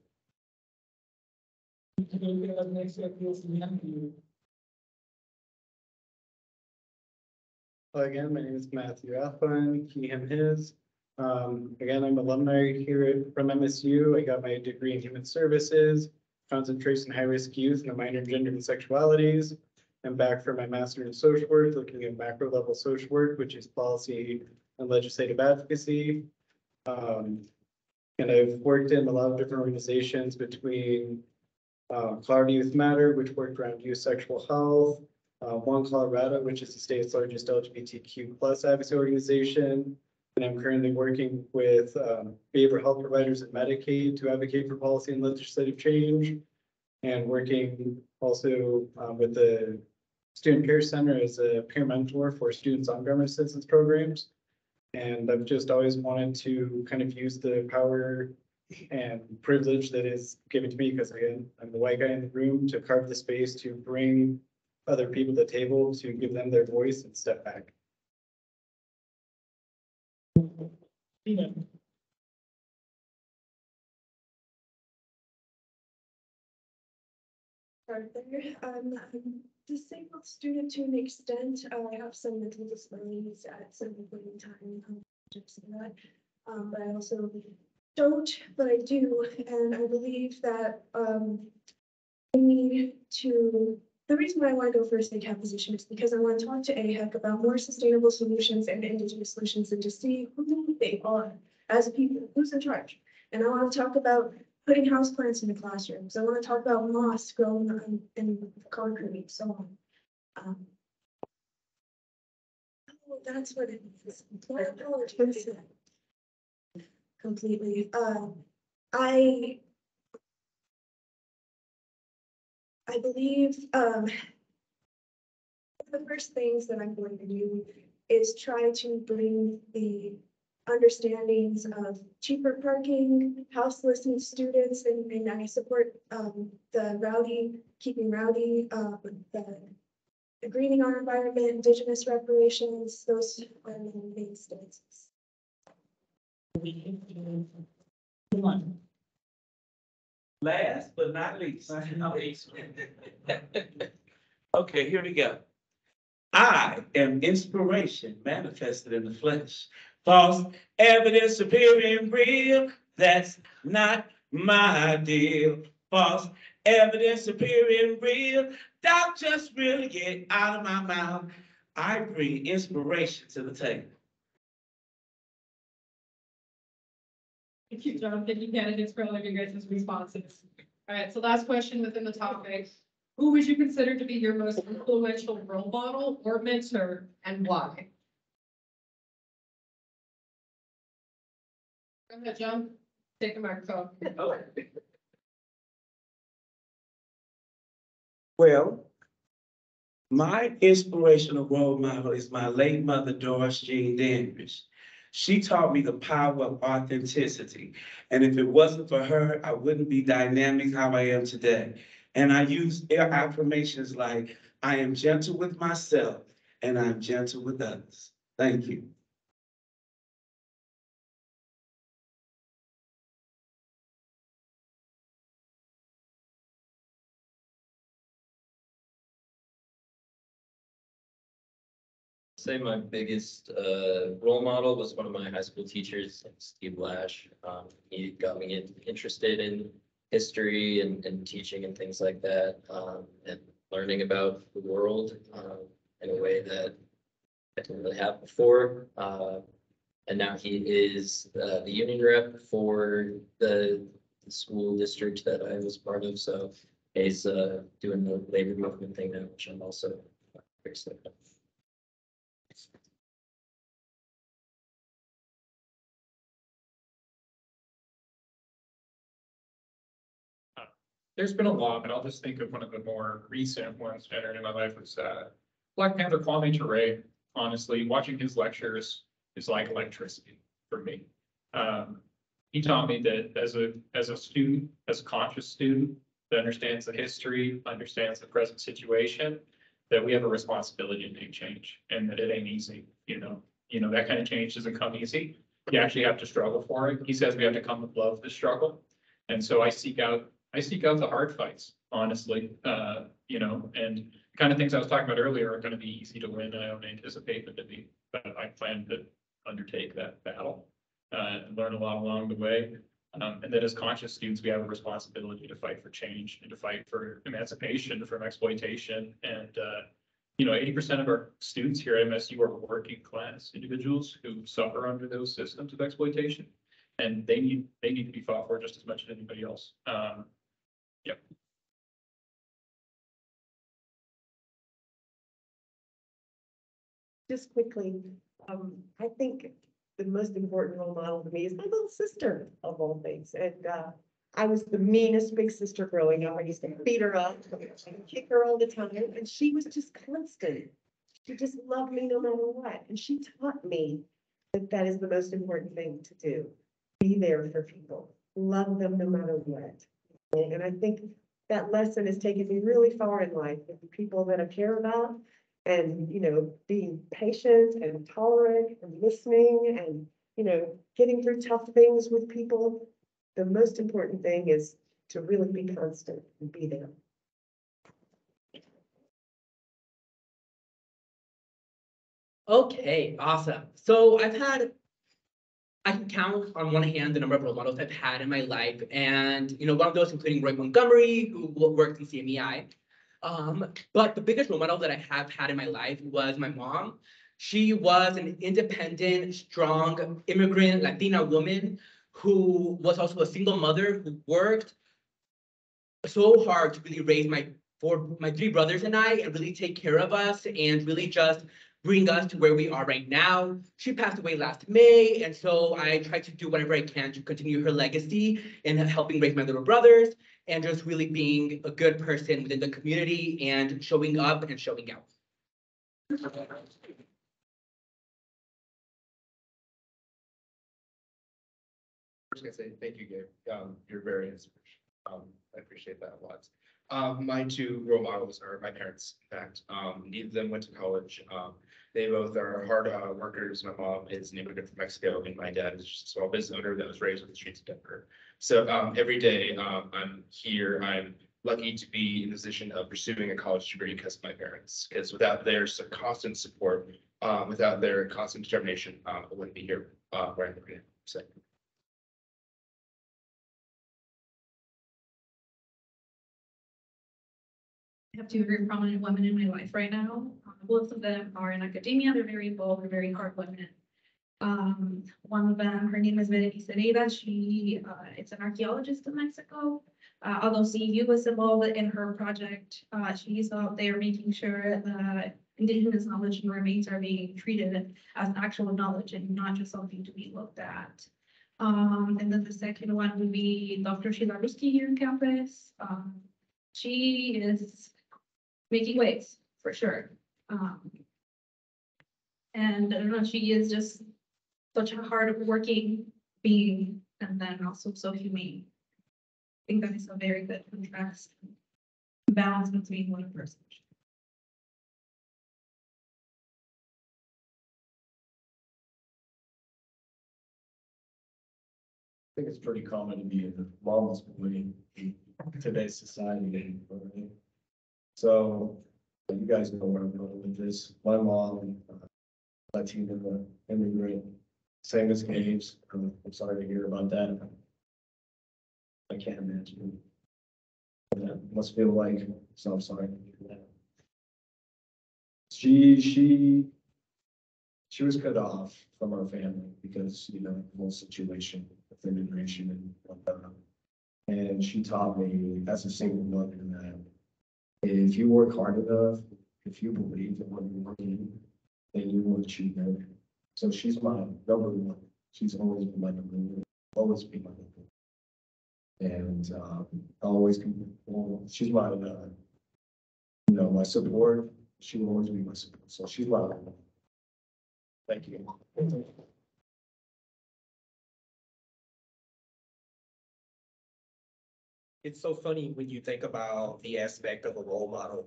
Hello again, my name is Matthew Athon, he, him, his. Um, again, I'm alumni here from MSU. I got my degree in human services, concentration in high-risk youth and a minor in gender and sexualities. I'm back for my master's in social work, looking at macro level social work, which is policy and legislative advocacy. Um, and I've worked in a lot of different organizations between uh, Colorado Youth Matter, which worked around youth sexual health, uh, One Colorado, which is the state's largest LGBTQ plus advocacy organization. And I'm currently working with um, behavioral health providers at Medicaid to advocate for policy and legislative change. And working also uh, with the Student Care Center as a peer mentor for students on government assistance programs. And I've just always wanted to kind of use the power and privilege that is given to me, because again, I'm the white guy in the room, to carve the space to bring other people to the table, to give them their voice and step back.
There. Um, I'm a disabled student to an extent. Uh, I have some mental disabilities at some point in time. Um, but I also don't, but I do, and I believe that, um, we need to, the reason why I want to go first in cap is because I want to talk to AHEC about more sustainable solutions and indigenous solutions and to see who they are as people, who's in charge. And I want to talk about putting houseplants in the classrooms. I want to talk about moss growing on- in concrete, so on. Um, oh, That's what it is. Completely. Uh, I I believe, um, one the first things that I'm going to do is try to bring the understandings of cheaper parking, houselessness students, and, and I support, um, the rowdy, keeping rowdy, uh, the the greening our environment, indigenous reparations, those are the main stances.
Last but not least. Okay, here we go. I am inspiration manifested in the flesh. False evidence appearing real, that's not my deal. False evidence appearing real, doubt just really get out of my mouth. I bring inspiration to the table.
Thank you, John. Thank you, candidates, for all of your guys' responses. All right, so last question within the topic. Who would you consider to be your most influential role model or mentor and why? Go ahead, John. Take the microphone. Oh.
Well, my inspirational role model is my late mother Doris Jean Danvers. She taught me the power of authenticity. And if it wasn't for her, I wouldn't be dynamic how I am today. And I use affirmations like, I am gentle with myself and I'm gentle with others. Thank you.
Say my biggest uh role model was one of my high school teachers, Steve Lash. Um, he got me in- interested in history and and teaching and things like that, um, and learning about the world um in a way that I didn't really have before. Uh, and now he is uh the union rep for the the school district that I was part of, so he's uh doing the labor movement thing now, which I'm also very excited about.
There's been a lot, but I'll just think of one of the more recent ones that entered in my life was, uh, Black Panther Kwame Ture. Honestly, watching his lectures is like electricity for me. Um, he taught me that as a, as a student, as a conscious student that understands the history, understands the present situation, that we have a responsibility to make change and that it ain't easy, you know, you know, that kind of change doesn't come easy. You actually have to struggle for it. He says we have to come to love the struggle. And so I seek out, I seek out the hard fights, honestly, uh, you know, and the kind of things I was talking about earlier are gonna be easy to win. I don't anticipate them to be, but I plan to undertake that battle. Uh, and learn a lot along the way. Um, and that as conscious students, we have a responsibility to fight for change and to fight for emancipation from exploitation. And, uh, you know, eighty percent of our students here at MSU are working class individuals who suffer under those systems of exploitation. And they need, they need to be fought for just as much as anybody else. Um, yep.
Just quickly, um, I think the most important role model to me is my little sister of all things. And, uh, I was the meanest big sister growing up. I used to beat her up, kick her all the time, and she was just constant. She just loved me no matter what, and she taught me that that is the most important thing to do. Be there for people, love them no matter what. And I think that lesson has taken me really far in life with the people that I care about. And, you know, being patient and tolerant and listening and, you know, getting through tough things with people. The most important thing is to really be constant and be there.
Okay, awesome. So I've had, I can count on one hand the number of role models I've had in my life. And, you know, one of those including Roy Montgomery, who worked in CMEI. Um, but the biggest role model that I have had in my life was my mom. She was an independent, strong immigrant Latina woman who was also a single mother who worked so hard to really raise my four, my three brothers and I and really take care of us and really just bring us to where we are right now. She passed away last May, and so I try to do whatever I can to continue her legacy in helping raise my little brothers and just really being a good person within the community and showing up and showing out.
I'm just gonna say, thank you, Gabe. Um, you're very inspirational. Um, I appreciate that a lot. Um, my two role models are my parents, in fact. Um, neither of them went to college. Um, they both are hard uh, workers. My mom is an immigrant from Mexico and my dad is just a small business owner that was raised on the streets of Denver. So, um, every day, um, I'm here, I'm lucky to be in the position of pursuing a college degree because of my parents. Because without their constant support, uh, without their constant determination, uh, I wouldn't be here, uh, where I'm right now. So.
I have two very prominent women in my life right now. Both of them are in academia. They're very involved. They're very hard women. Um, one of them, her name is Berenice Herrera. She, uh, is an archaeologist in Mexico. Uh, although CU was involved in her project, uh, she's out there making sure that indigenous knowledge and remains are being treated as actual knowledge and not just something to be looked at. Um, and then the second one would be Dr. Sheila Ruski here in campus. Um, she is making waves, for sure. Um. And I don't know, she is just such a hard-working being and then also so humane. I think that is a very good contrast. Balance between one person.
I think it's pretty common to be a mama's boy in today's society. So you guys know where I'm going with this. My mom, uh, Latina immigrant, same as Gabe's. Um, I'm sorry to hear about that. I can't imagine. That must feel like, so I'm sorry. to hear that. She, she, she was cut off from our family because, you know, the whole situation with immigration and whatnot. And she taught me as a single mother that if you work hard enough, if you believe in what you're working, then you will achieve it. So she's my number one. She's always been my number one, always be my number one. And, um, always, well, she's my, uh, you know, my support. She will always be my support. So she's my. Thank you.
It's so funny when you think about the aspect of a role model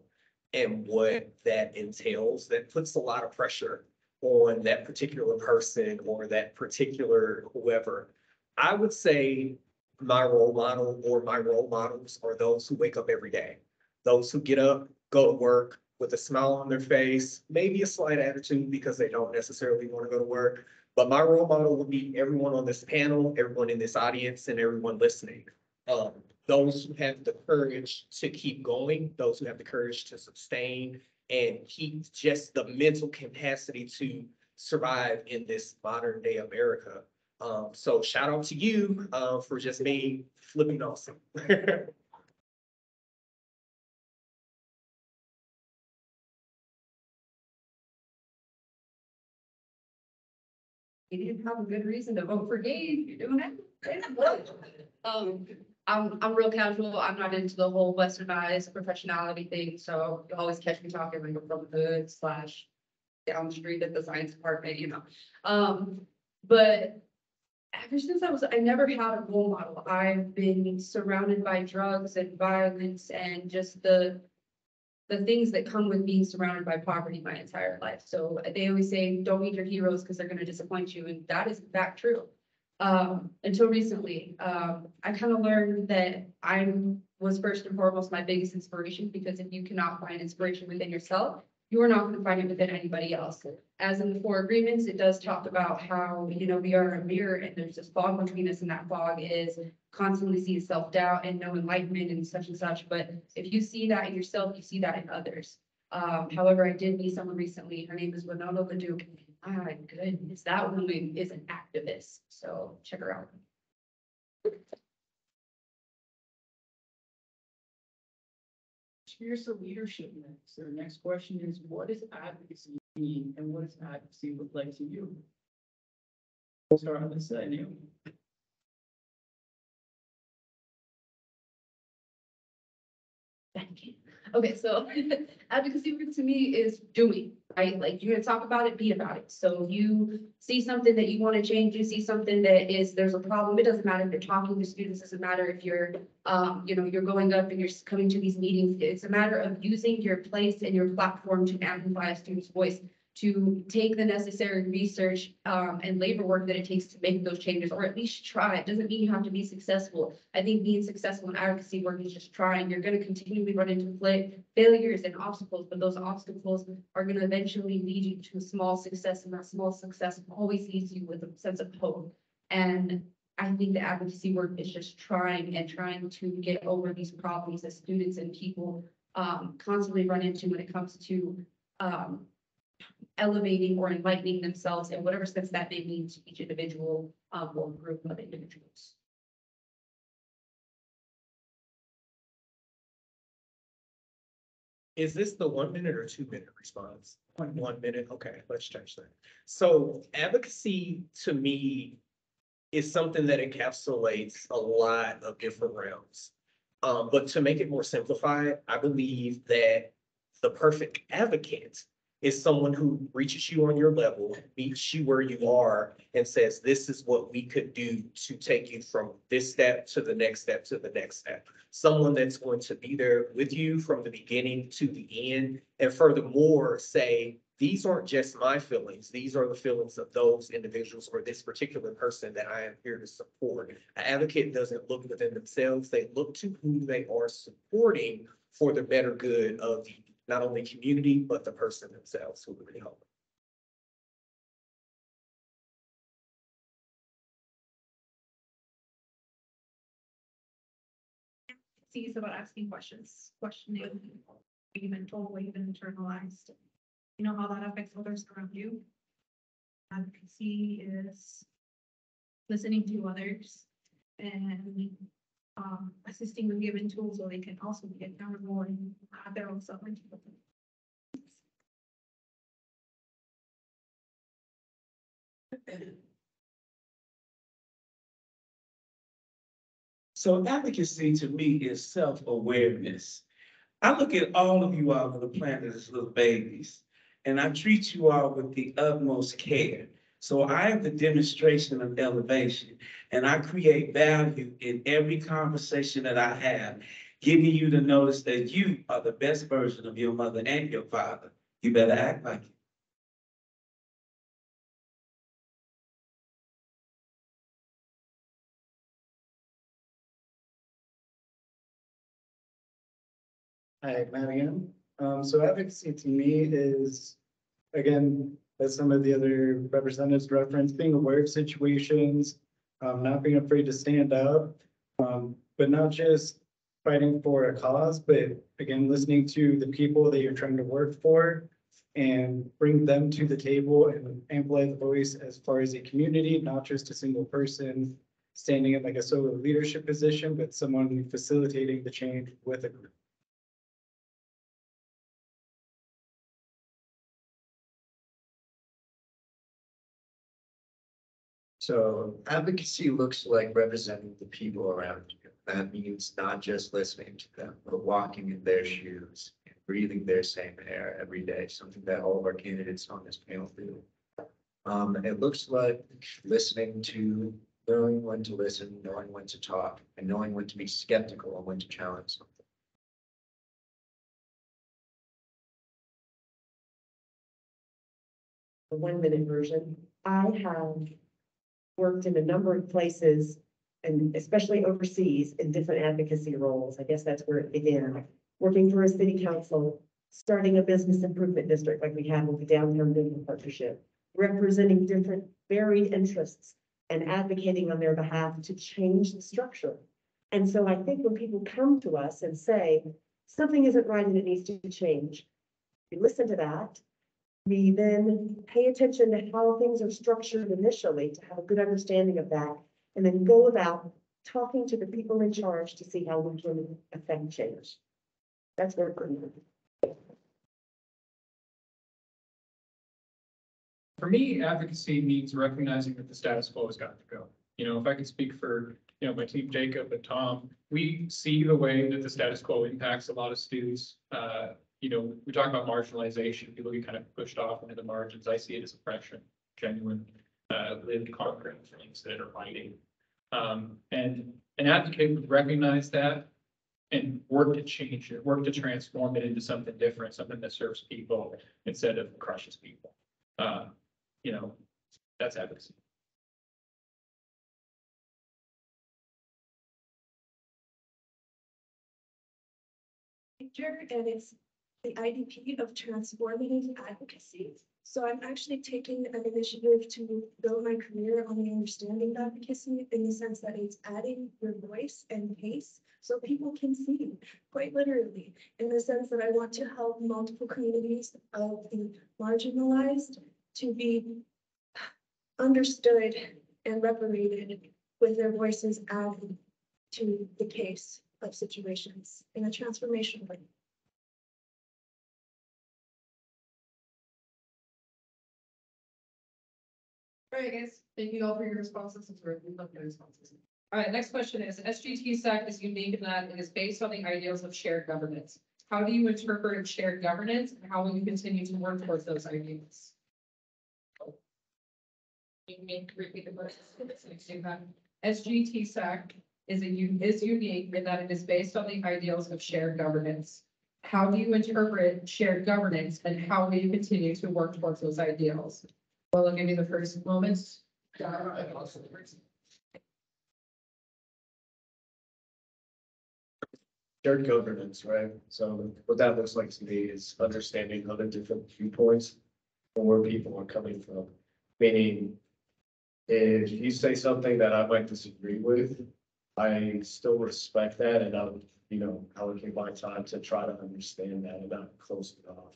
and what that entails, that puts a lot of pressure on that particular person or that particular whoever. I would say my role model or my role models are those who wake up every day. Those who get up, go to work with a smile on their face, maybe a slight attitude because they don't necessarily want to go to work. But my role model would be everyone on this panel, everyone in this audience, and everyone listening. Um, those who have the courage to keep going, those who have the courage to sustain and keep just the mental capacity to survive in this modern day America. Um, so shout out to you, uh, for just being flipping awesome.
You didn't have a good reason to vote for Gabe, you're doing it. Um, I'm, I'm real casual, I'm not into the whole westernized professionality thing, so you always catch me talking like I'm from the hood slash down the street at the science department, you know, um, but ever since I was, I never had a role model. I've been surrounded by drugs and violence and just the the things that come with being surrounded by poverty my entire life. So they always say, don't meet your heroes because they're gonna disappoint you, and that is in fact true. Um, until recently, um, I kind of learned that I was first and foremost my biggest inspiration, because if you cannot find inspiration within yourself, you are not gonna find it within anybody else. As in the four agreements, it does talk about how, you know, we are a mirror and there's this fog between us and that fog is constantly seeing self-doubt and no enlightenment and such and such. But if you see that in yourself, you see that in others. Um, however, I did meet someone recently. Her name is Winona LaDuke. My goodness, that woman is an activist. So check her out.
Here's the leadership next. So the next question is, what does advocacy mean and what does advocacy look like to you? We'll start on this side, Neil.
Thank you. Okay, so advocacy work to me is doing, right? Like you're gonna talk about it, be about it. So you see something that you want to change, you see something that is, there's a problem, it doesn't matter if you're talking to students, it doesn't matter if you're, um, you know, you're going up and you're coming to these meetings. It's a matter of using your place and your platform to amplify a student's voice, to take the necessary research, um, and labor work that it takes to make those changes, or at least try. It doesn't mean you have to be successful. I think being successful in advocacy work is just trying. You're gonna continually run into failures and obstacles, but those obstacles are gonna eventually lead you to a small success, and that small success always leaves you with a sense of hope. And I think the advocacy work is just trying and trying to get over these problems that students and people um, constantly run into when it comes to um, elevating or enlightening themselves in whatever sense that may mean to each individual um, or group of individuals.
Is this the one minute or two minute response? One minute, okay, let's change that. So advocacy to me is something that encapsulates a lot of different realms. Um, but to make it more simplified, I believe that the perfect advocate is someone who reaches you on your level, meets you where you are, and says, this is what we could do to take you from this step to the next step to the next step. Someone that's going to be there with you from the beginning to the end, and furthermore, say, these aren't just my feelings, these are the feelings of those individuals or this particular person that I am here to support. An advocate doesn't look within themselves, they look to who they are supporting for the better good of the not only community, but the person themselves who would help.
See, it's about asking questions, questioning, what you've been internalized. You know how that affects others around you. Advocacy is listening to others and um, assisting with given tools so they can also be accountable and have their own self.
So advocacy to me is self-awareness. I look at all of you all on the planet as little babies, and I treat you all with the utmost care. So I am the demonstration of elevation, and I create value in every conversation that I have, giving you the notice that you are the best version of your mother and your father. You better act like it.
Hi, Matt again. Um, so advocacy to me is, again, as some of the other representatives referenced, being aware of situations, um, not being afraid to stand up, um, but not just fighting for a cause, but again, listening to the people that you're trying to work for and bring them to the table and amplify the voice as far as a community, not just a single person standing in like a solo leadership position, but someone facilitating the change with a group.
So advocacy looks like representing the people around you. That means not just listening to them, but walking in their shoes and breathing their same air every day, something that all of our candidates on this panel do. Um, it looks like listening to, knowing when to listen, knowing when to talk, and knowing when to be skeptical and when to challenge something.
the one minute version. I have worked in a number of places and especially overseas in different advocacy roles. I guess that's where it began. Working for a city council, starting a business improvement district like we have with the Downtown Denver Partnership, representing different varied interests and advocating on their behalf to change the structure. And so I think when people come to us and say, something isn't right and it needs to change, we listen to that. We then pay attention to how things are structured initially to have a good understanding of that. And then go about talking to the people in charge to see how we can affect change. That's where I'm.
For me, advocacy means recognizing that the status quo has got to go. You know, if I could speak for, you know, my team, Jacob and Tom, we see the way that the status quo impacts a lot of students. Uh, you know, we talk about marginalization, people get kind of pushed off into the margins. I see it as oppression, genuine, uh, lived concrete things that are fighting. Um, and an advocate would recognize that and work to change it, work to transform it into something different, something that serves people instead of crushes people. Uh, you know, that's advocacy.
and it's the IDP of transformative advocacy. So I'm actually taking an initiative to build my career on the understanding of advocacy in the sense that it's adding your voice and pace so people can see, quite literally, in the sense that I want to help multiple communities of the marginalized to be understood and reparated with their voices added to the case of situations in a transformational way.
All right, guys, thank you all for your responses. It's really love your responses. All right, next question is, SGT SAC is unique in that it is based on the ideals of shared governance. How do you interpret shared governance and how will you continue to work towards those ideals? You repeat the question. SGT SAC is a, is unique in that it is based on the ideals of shared governance. How do you interpret shared governance and how will you continue to work towards those ideals? Well, I'll give you the first moments.
shared governance, right? So what that looks like to me is understanding other different viewpoints and where people are coming from. Meaning, if you say something that I might disagree with, I still respect that and I'll, you know, allocate my time to try to understand that and not close it off.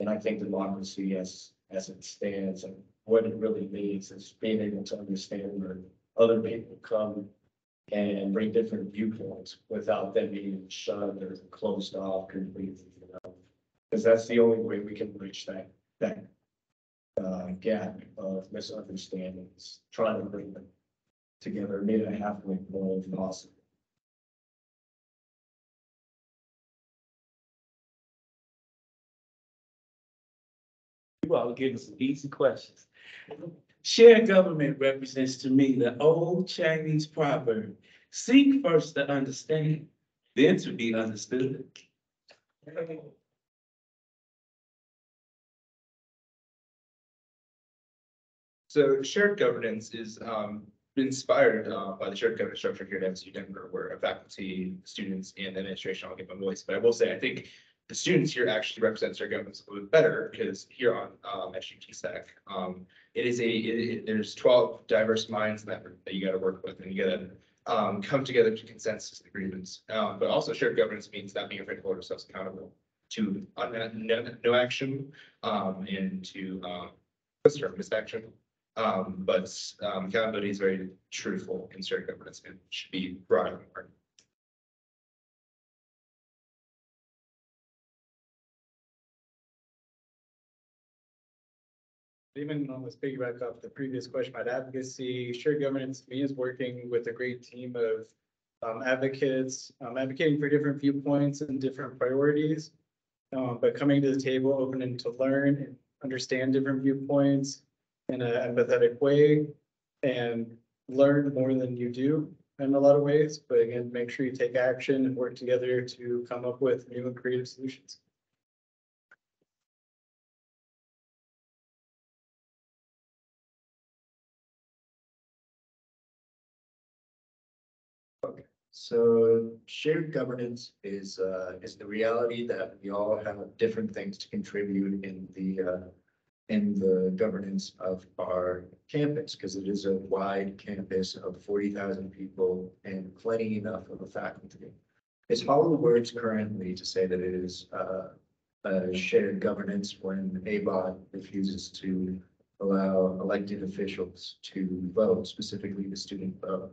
And I think democracy as, as it stands and what it really means is being able to understand where other people come and bring different viewpoints without them being shunned or closed off completely, you know? Because that's the only way we can bridge that, that uh, gap of misunderstandings, trying to bring them together, meet a halfway point if possible.
You all giving some easy questions. Shared government represents to me the old Chinese proverb, seek first to understand, then to be understood.
So shared governance is um inspired uh by the shared governance structure here at MSU Denver, where faculty, students, and administration all give a voice. But I will say, I think the students here actually represent shared governments a little bit better, because here on um SUT SAC, um it is a, it- it- there's twelve diverse minds that that you gotta work with, and you gotta um come together to consensus agreements. Um, but also shared governance means not being afraid to hold ourselves accountable to no, no action, um, and to um what's misaction? Um, but um, accountability is very truthful in shared governance and should be brought up.
Even on this piggyback off the previous question about advocacy, shared governance to me is working with a great team of um, advocates, um, advocating for different viewpoints and different priorities. Uh, but coming to the table, open and to learn and understand different viewpoints in an empathetic way and learn more than you do in a lot of ways. But again, make sure you take action and work together to come up with new and creative solutions.
So shared governance is, uh, is the reality that we all have different things to contribute in the, uh, in the governance of our campus, because it is a wide campus of forty thousand people and plenty enough of a faculty. It's hollow words currently to say that it is, uh, a shared governance when ABOT refuses to allow elected officials to vote, specifically the student vote.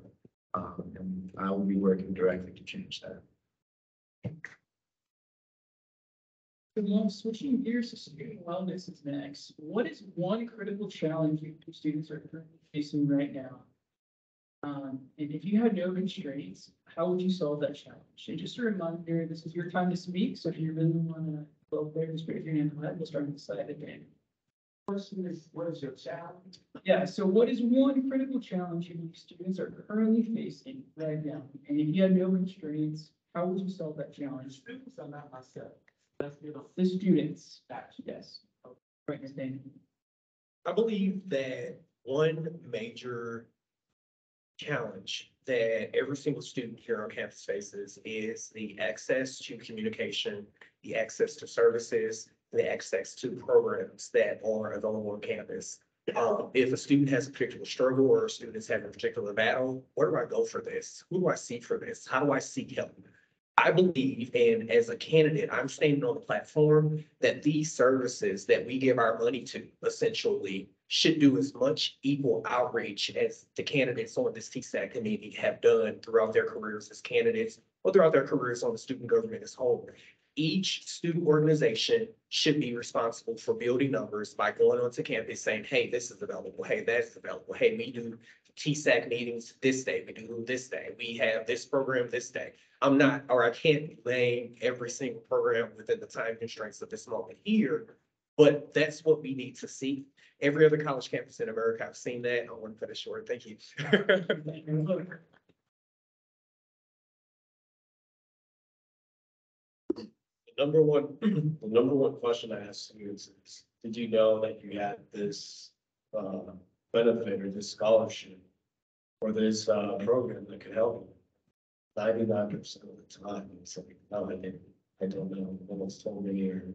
Um, and I will be working directly to change that.
So now switching gears to student wellness is next. What is one critical challenge you students are currently facing right now? Um, and if you had no constraints, how would you solve that challenge? And just a reminder, this is your time to speak, so if you really wanna go there, just raise your hand, and we'll start on the side again.
Question is, what is your challenge?
Yeah, so what is one critical challenge you students are currently facing right now? And if you had no constraints, how would you solve that challenge?
Students are not myself. Let's give them.
The students,
Gotcha.
yes. Right, Ms. Daniel.
I believe that one major challenge that every single student here on campus faces is the access to communication, the access to services, the access to programs that are available on campus. Um, if a student has a particular struggle or a student is having a particular battle, where do I go for this? Who do I seek for this? How do I seek help? I believe, and as a candidate, I'm standing on the platform that these services that we give our money to essentially should do as much equal outreach as the candidates on this TSAC committee have done throughout their careers as candidates or throughout their careers on the student government as whole. Each student organization should be responsible for building numbers by going onto campus saying, hey, this is available, hey, that's available, hey, we do TSAC meetings this day, we do this day, we have this program this day. I'm not, or I can't name every single program within the time constraints of this moment here. But that's what we need to see. Every other college campus in America, I've seen that. I want to cut it short. Thank you.
Number one, the number one question I ask students is, did you know that you had this uh benefit or this scholarship? Or this uh program that could help you? Ninety-nine percent of the time, it's like, no, I didn't, I don't know, no one's told me, or,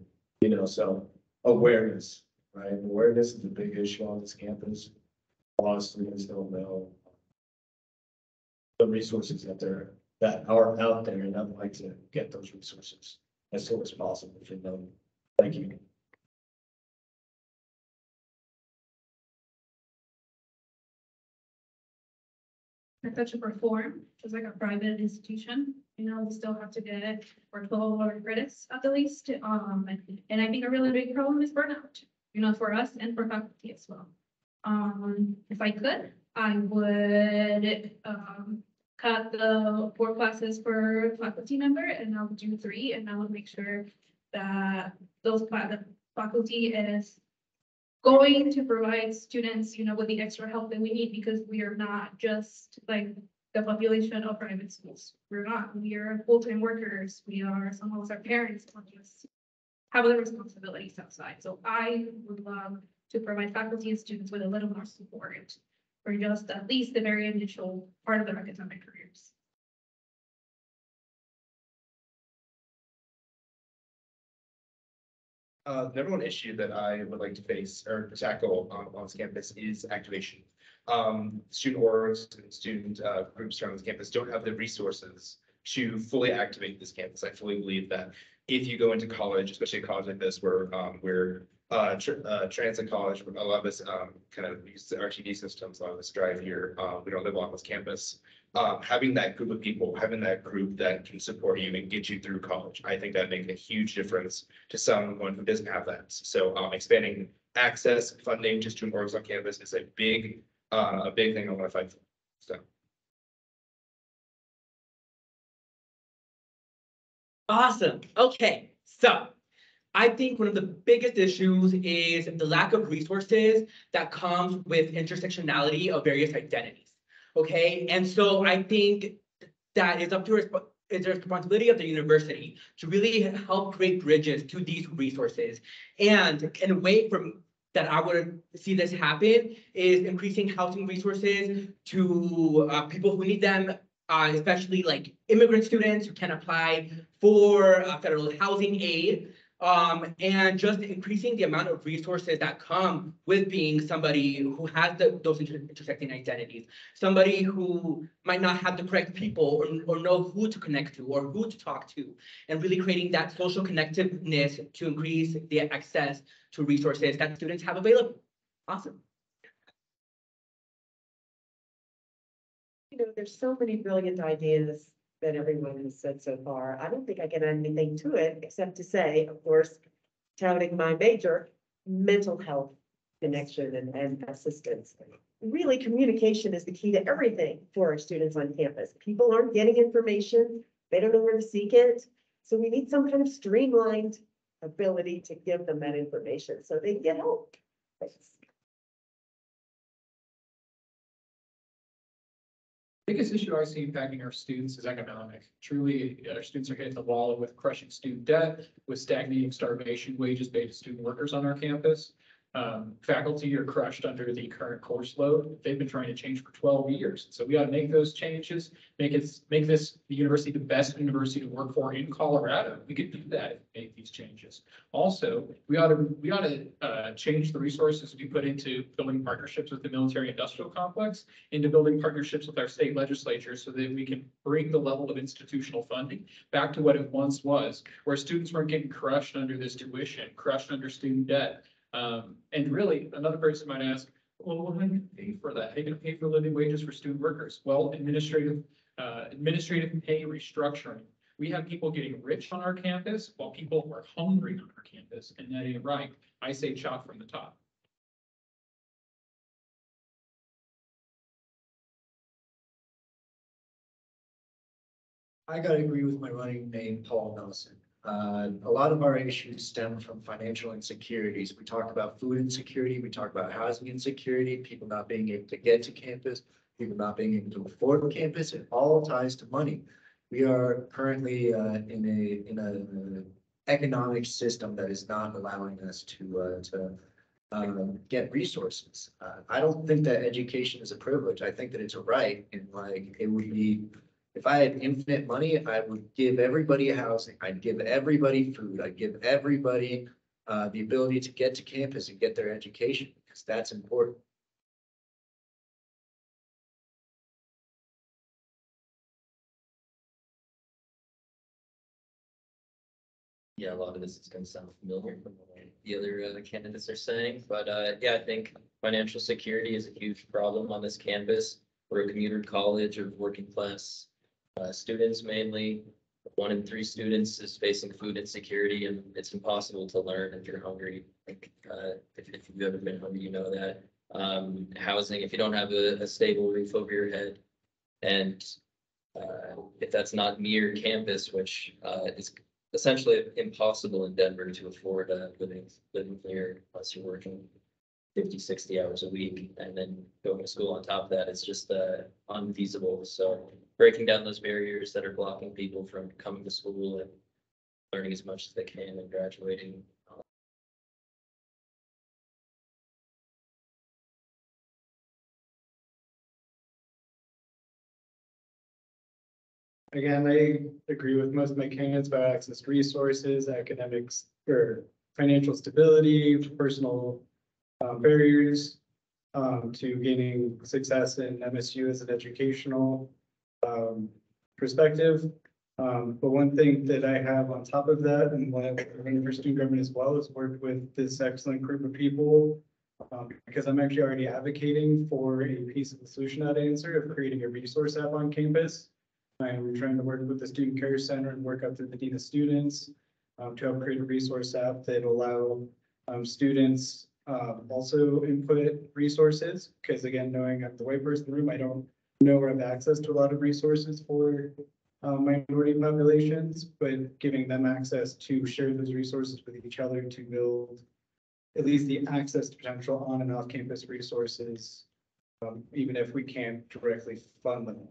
you know, so awareness, right? Awareness is a big issue on this campus. A lot of students don't know the resources that there, that are out there, and I'd like to get those resources as soon as possible for them. Thank you.
Upon reform, it's like a private institution, you know, we still have to get for twelve hour credits at the least, um, and- and I think a really big problem is burnout. You know, for us and for faculty as well. Um, if I could, I would, um, cut the four classes per faculty member and I'll do three, and I will make sure that those, the faculty is going to provide students, you know, with the extra help that we need, because we are not just like the population of private schools. We're not, we are full-time workers, we are, some of us are parents, or just have other responsibilities outside. So I would love to provide faculty and students with a little more support for just at least the very initial part of their academic careers.
Uh, the number one issue that I would like to face or tackle on, on this campus is activation. Um, student orgs and student, uh, groups around this campus don't have the resources to fully activate this campus. I fully believe that if you go into college, especially a college like this where, um, where uh, tr- uh, transit college, a lot of us, um, kind of use the RTD systems, a lot of us drive here, uh, we don't live on this campus. Um, having that group of people, having that group that can support you and get you through college, I think that makes a huge difference to someone who doesn't have that. So, um, expanding access, funding just to student orgs on campus is a big, uh, a big thing I want to fight for. So.
Awesome. Okay, so I think one of the biggest issues is the lack of resources that comes with intersectionality of various identities. Okay, and so I think that is up to resp- is the responsibility of the university to really help create bridges to these resources. And in a way from that I would see this happen is increasing housing resources to uh, people who need them uh, especially like immigrant students who can apply for uh, federal housing aid. Um, and just increasing the amount of resources that come with being somebody who has the, those inter- intersecting identities. Somebody who might not have the correct people or, or know who to connect to or who to talk to. And really creating that social connectiveness to increase the access to resources that students have available. Awesome.
You know, there's so many brilliant ideas that everyone has said so far. I don't think I can add anything to it, except to say, of course, touting my major, mental health connection and, and assistance. Really, communication is the key to everything for our students on campus. People aren't getting information, they don't know where to seek it. So we need some kind of streamlined ability to give them that information so they get help. Thanks.
Biggest issue I see impacting our students is economic. Truly, uh, our students are hitting the wall with crushing student debt, with stagnating starvation, wages paid to student workers on our campus. Um, faculty are crushed under the current course load. They've been trying to change for twelve years. So we ought to make those changes, make it, make this the university the best university to work for in Colorado. We could do that if we make these changes. Also, we ought to, we ought to, uh, change the resources we put into building partnerships with the military industrial complex into building partnerships with our state legislature so that we can bring the level of institutional funding back to what it once was, where students weren't getting crushed under this tuition, crushed under student debt. Um, and really, another person might ask, well, what are you gonna pay for that? How are you gonna pay for living wages for student workers? Well, administrative, uh, administrative pay restructuring. We have people getting rich on our campus while people are hungry on our campus, and that ain't right. I say chop from the top.
I gotta agree with my running mate, Paul Nelson. Uh, a lot of our issues stem from financial insecurities. We talk about food insecurity, we talk about housing insecurity, people not being able to get to campus, people not being able to afford campus, it all ties to money. We are currently, uh, in a, in a economic system that is not allowing us to, uh, to um, get resources. Uh, I don't think that education is a privilege. I think that it's a right and like, it would be if I had infinite money, I would give everybody a housing, I'd give everybody food, I'd give everybody uh, the ability to get to campus and get their education, because that's important.
Yeah, a lot of this is gonna sound familiar from what the other uh, candidates are saying, but uh, yeah, I think financial security is a huge problem on this campus. We're a commuter college of working class uh, students mainly. One in three students is facing food insecurity and it's impossible to learn if you're hungry. Uh, if, if you've ever been hungry, you know that. Um, housing, if you don't have a, a stable roof over your head. And uh, if that's not near campus, which uh, is essentially impossible in Denver to afford uh, living, living here unless you're working 50, 60 hours a week and then going to school on top of that, it's just uh, unfeasible. So breaking down those barriers that are blocking people from coming to school and learning as much as they can and graduating.
Again, I agree with most of my candidates about access to resources, academics, or financial stability, personal um, barriers um, to gaining success in MSU as an educational um, perspective. Um, but one thing that I have on top of that, and what I'm running for student government as well, is work with this excellent group of people. Um, because I'm actually already advocating for a piece of the solution that answer of creating a resource app on campus. I'm trying to work with the Student Care Center and work up through the Dean of Students um, to help create a resource app that allow um, students um, also input resources. Because again, knowing I'm the white person in the room, I don't know or have access to a lot of resources for uh, minority populations, but giving them access to share those resources with each other to build at least the access to potential on and off campus resources, um, even if we can't directly fund them.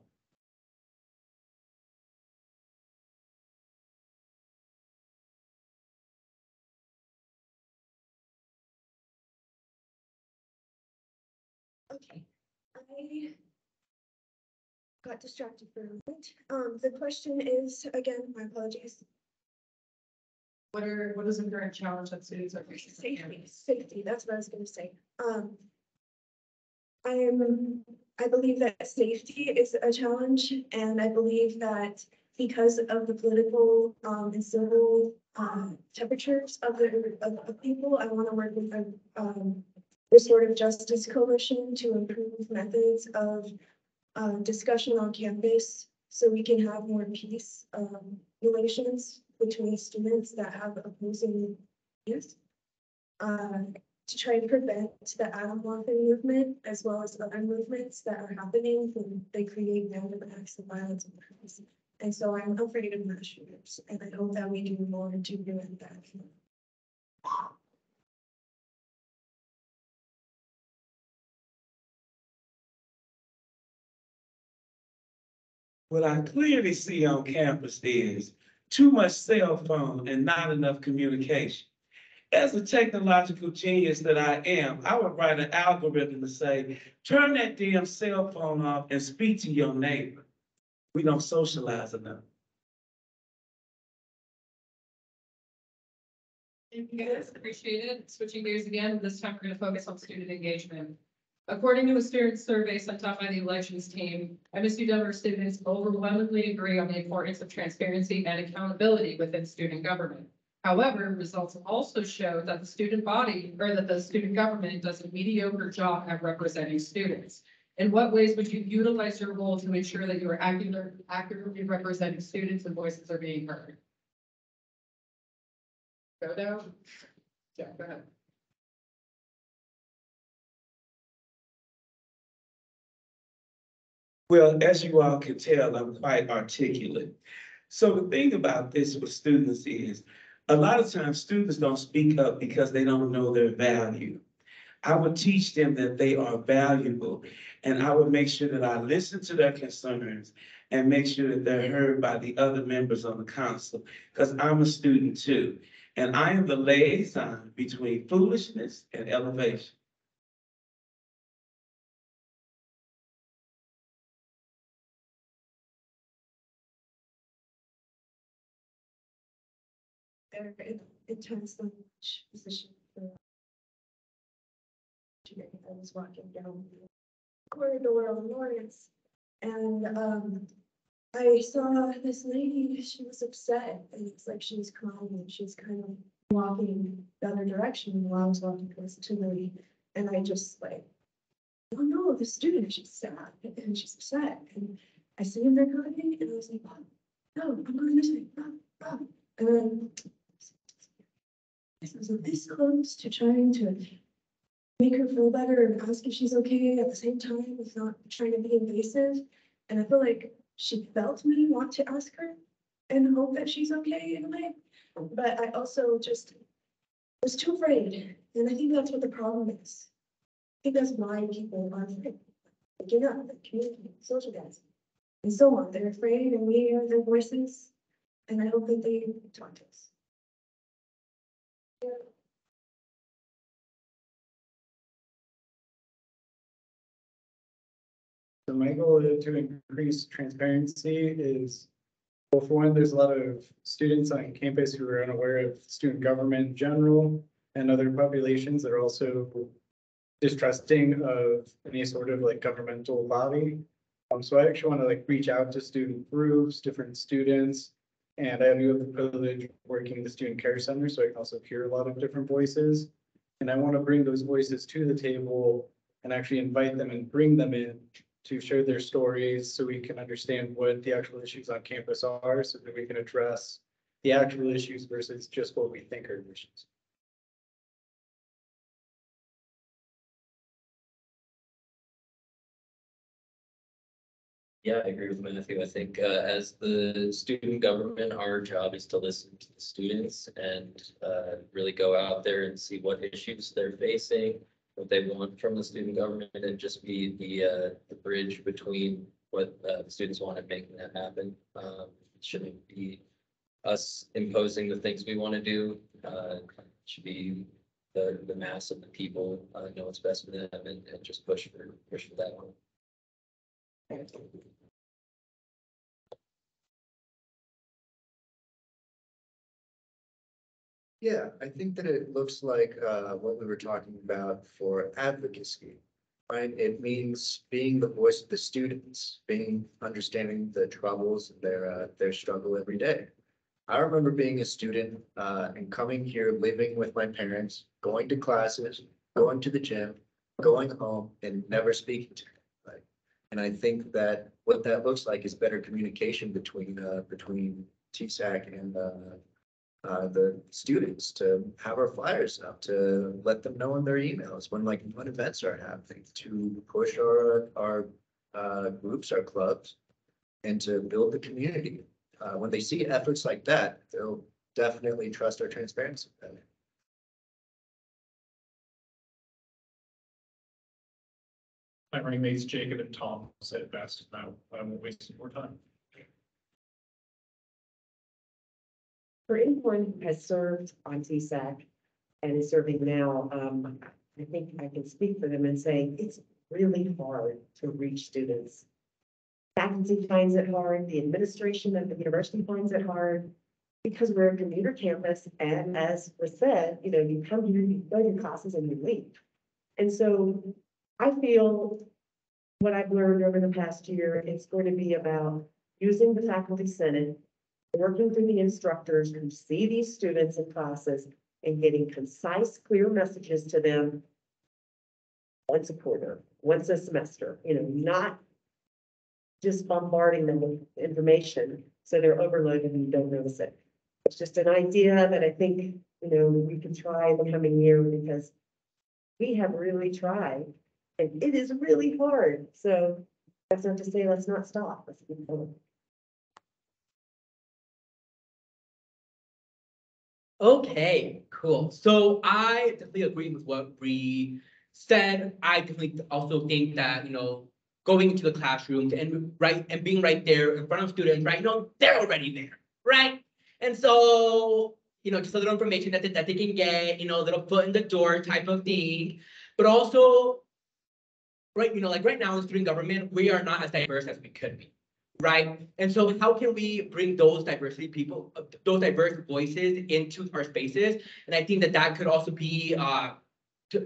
Okay, I got distracted for a moment. Um, the question is, again, my apologies.
What are, what is the current challenge that students are facing?
Safety, safety, that's what I was gonna say. Um. I am, I believe that safety is a challenge and I believe that because of the political um and civil um temperatures of the of of people, I want to work with a um. Restorative Justice Coalition to improve methods of uh discussion on campus. So we can have more peace um relations between students that have opposing views. uh, to try and prevent the Adam morphing movement as well as other movements that are happening when they create random acts of violence and crimes. And so I'm afraid of mass shooters, and I hope that we do more to prevent that.
What I clearly see on campus is too much cell phone and not enough communication. As a technological genius that I am, I would write an algorithm to say, turn that damn cell phone off and speak to your neighbor. We don't socialize enough.
Thank you guys, appreciate it. Switching gears again, this time we're gonna focus on student engagement. According to a student survey sent out by the elections team, MSU Denver students overwhelmingly agree on the importance of transparency and accountability within student government. However, results also show that the student body, or that the student government does a mediocre job at representing students. In what ways would you utilize your role to ensure that you are accurately representing students and voices are being heard? Go down. Yeah, go ahead.
Well, as you all can tell, I'm quite articulate. So the thing about this with students is, a lot of times students don't speak up because they don't know their value. I would teach them that they are valuable, and I would make sure that I listen to their concerns and make sure that they're heard by the other members of the council, because I'm a student too. And I am the liaison between foolishness and elevation.
They're in intense language position. Today, I was walking down the corridor on Lawrence, and, um, I saw this lady, she was upset, and it's like she was crying, and she's kind of walking the other direction while I was walking towards the lady, and I just like, oh no, the student, she's sad, and she's upset, and I see him there crying, and I was like, oh, no, I'm going this way, Rob, Rob, and then Was this close to trying to make her feel better and ask if she's okay at the same time, it's not trying to be invasive. And I feel like she felt me want to ask her and hope that she's okay in a way. But I also just was too afraid. And I think that's what the problem is. I think that's why people are afraid. Like communicating, socializing, and so on. They're afraid and we are their voices. And I hope that they talk to us.
So my goal to increase transparency is, well, for one, there's a lot of students on campus who are unaware of student government in general and other populations that are also distrusting of any sort of like governmental body. Um, so I actually want to like reach out to student groups, different students. And I do have the privilege of working in the student care center, so I can also hear a lot of different voices. And I want to bring those voices to the table and actually invite them and bring them in to share their stories so we can understand what the actual issues on campus are, so that we can address the actual issues versus just what we think are issues.
Yeah, I agree with Matthew. I think uh, as the student government, our job is to listen to the students and uh, really go out there and see what issues they're facing, what they want from the student government, and just be the uh, the bridge between what uh, the students want and making that happen. Um, it Shouldn't be us imposing the things we want to do. Uh, it Should be the the mass of the people uh, know what's best for them and and just push for push for that one.
Yeah, I think that it looks like uh what we were talking about for advocacy. Right, it means being the voice of the students, being understanding the troubles and their uh their struggle every day. I remember being a student uh and coming here, living with my parents, going to classes, going to the gym, going home and never speaking to. And I think that what that looks like is better communication between uh between TSAC and uh uh, the students to have our flyers up, to let them know in their emails when like, when events are happening, to push our, our, uh, groups, our clubs, and to build the community. Uh, when they see efforts like that, they'll definitely trust our transparency. better.
My running mates Jacob and Tom said best. I, I won't waste any more time.
For anyone who has served on TSAC and is serving now, um, I think I can speak for them and say it's really hard to reach students. Faculty finds it hard, the administration of the university finds it hard, because we're a commuter campus, and as was said, you know, you come here, you go to your classes and you leave. And so I feel what I've learned over the past year, it's going to be about using the faculty senate working through the instructors who see these students in classes and getting concise, clear messages to them once a quarter, once a semester, you know, not just bombarding them with information so they're overloaded and you don't notice it. It's just an idea that I think, you know, we can try in the coming year because we have really tried it is really hard. So that's not to say let's not stop. Let's keep going.
Okay, cool. So I definitely agree with what Bree said. I definitely also think that, you know, going into the classrooms and right, and being right there in front of students, right, you know, they're already there, right? And so, you know, just a little information that, they- that they can get, you know, a little foot in the door type of thing. But also, right, you know, like right now in student government, we are not as diverse as we could be right? And so how can we bring those diversity people, those diverse voices into our spaces? And I think that that could also be uh,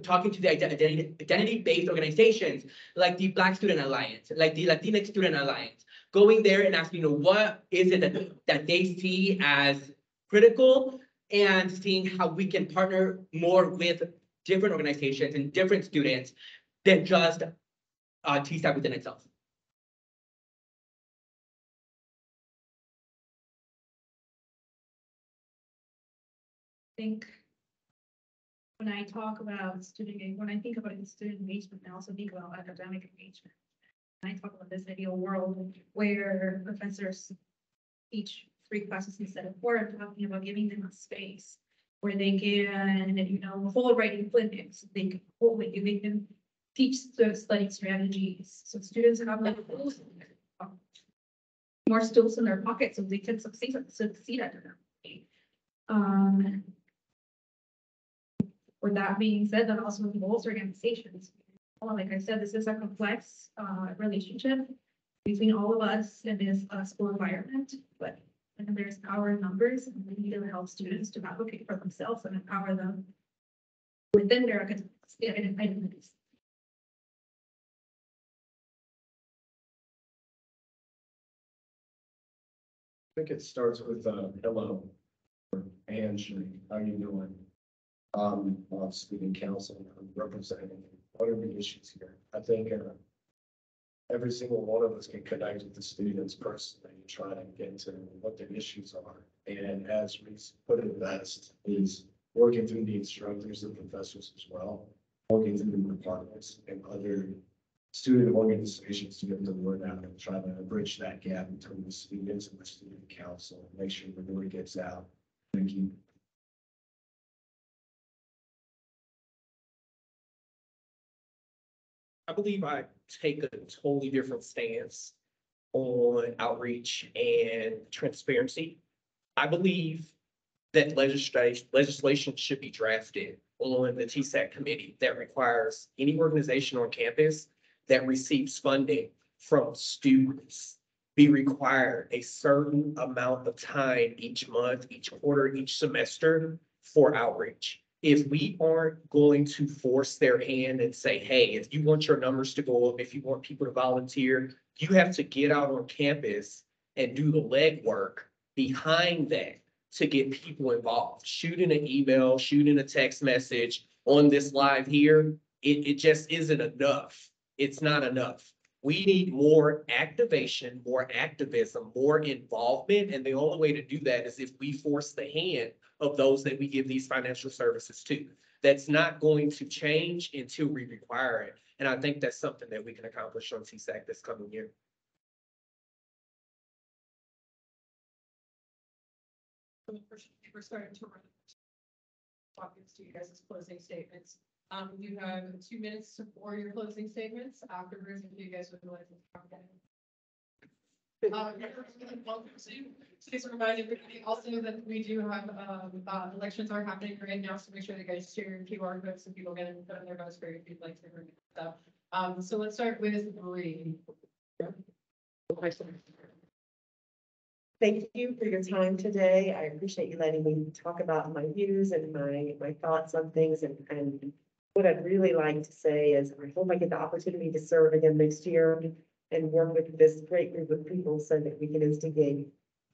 talking to the identity, identity-based organizations like the Black Student Alliance, like the Latinx Student Alliance, going there and asking, you know, what is it that, that they see as critical and seeing how we can partner more with different organizations and different students than just uh, TSAC within itself.
I think when I talk about student, when I think about student engagement, I also think about academic engagement. And I talk about this ideal world where professors teach three classes instead of four, I'm talking about giving them a space where they can, you know, hold writing clinics, they can hold, can, they can teach the study strategies, so students have like more tools in their pockets, so they can succeed, succeed at it. Um, with that being said, that also involves organizations. Well, like I said, this is a complex uh relationship between all of us in this uh school environment, but and there's power in numbers and we need to help students to advocate for themselves and empower them within their academic identities.
Think it starts with, uh, hello. And Sheree, how you doing? Um, uh, student council, I'm representing, what are the issues here? I think, uh, every single one of us can connect with the students personally and try to get to what their issues are. And as we put it best, is working through the instructors and professors as well, working through the departments and other student organizations to get the word out and try to bridge that gap between the students and the student council, make sure the word gets out. Thank you.
I believe I take a totally different stance on outreach and transparency. I believe that legislation, legislation should be drafted on the TSAC committee that requires any organization on campus that receives funding from students be required a certain amount of time each month, each quarter, each semester for outreach if we aren't going to force their hand and say, hey, if you want your numbers to go up, if you want people to volunteer, you have to get out on campus and do the legwork behind that to get people involved. Shooting an email, shooting a text message on this live here, it, it just isn't enough. It's not enough. We need more activation, more activism, more involvement, and the only way to do that is if we force the hand of those that we give these financial services to. That's not going to change until we require it. And I think that's something that we can accomplish on TSAC this coming year.
We're starting to run. Talking to you guys' closing statements. Um, you have two minutes for your closing statements afterwards, if you guys would like to talk about it. Uh, Please remind everybody also that we do have, um, uh, elections are happening right now, so make sure that you guys share your QR codes so people get put on their votes for if you'd like to. up. Um, so let's start with Bree.
Thank you for your time today. I appreciate you letting me talk about my views and my, my thoughts on things and, and what I'd really like to say is I hope I get the opportunity to serve again next year and work with this great group of people so that we can instigate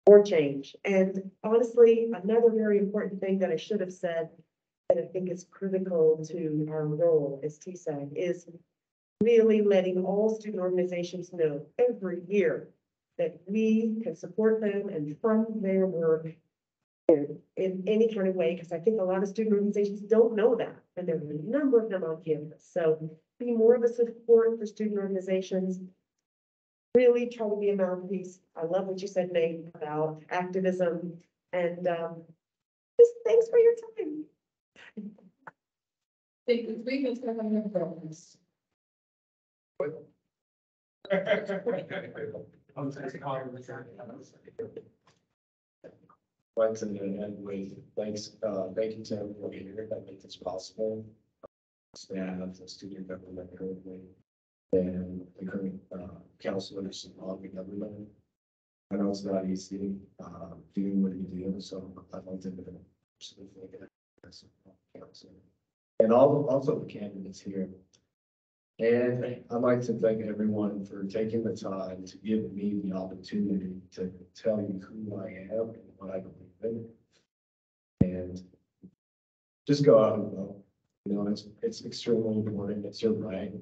more change. And honestly, another very important thing that I should have said that I think is critical to our role as TSAC is really letting all student organizations know every year that we can support them and fund their work in, in any kind of way, because I think a lot of student organizations don't know that, and there are a number of them on campus. So be more of a support for student organizations. Really try to be a mouthpiece. I love what you said, Nate, about activism, and, um, just thanks for your time.
Thank you, three minutes, go ahead and go.
Friends and end with, thanks, uh, thank you to everyone here that made this possible. Staff, the student government and the current, uh, counselors involved in government. I know it's not easy, uh, doing what you do, so I'd like to. absolutely thank you. Council. And all, also the candidates here. And I'd like to thank everyone for taking the time to give me the opportunity to tell you who I am and I believe in. And just go out and vote. You know, it's, it's extremely important. It's your right.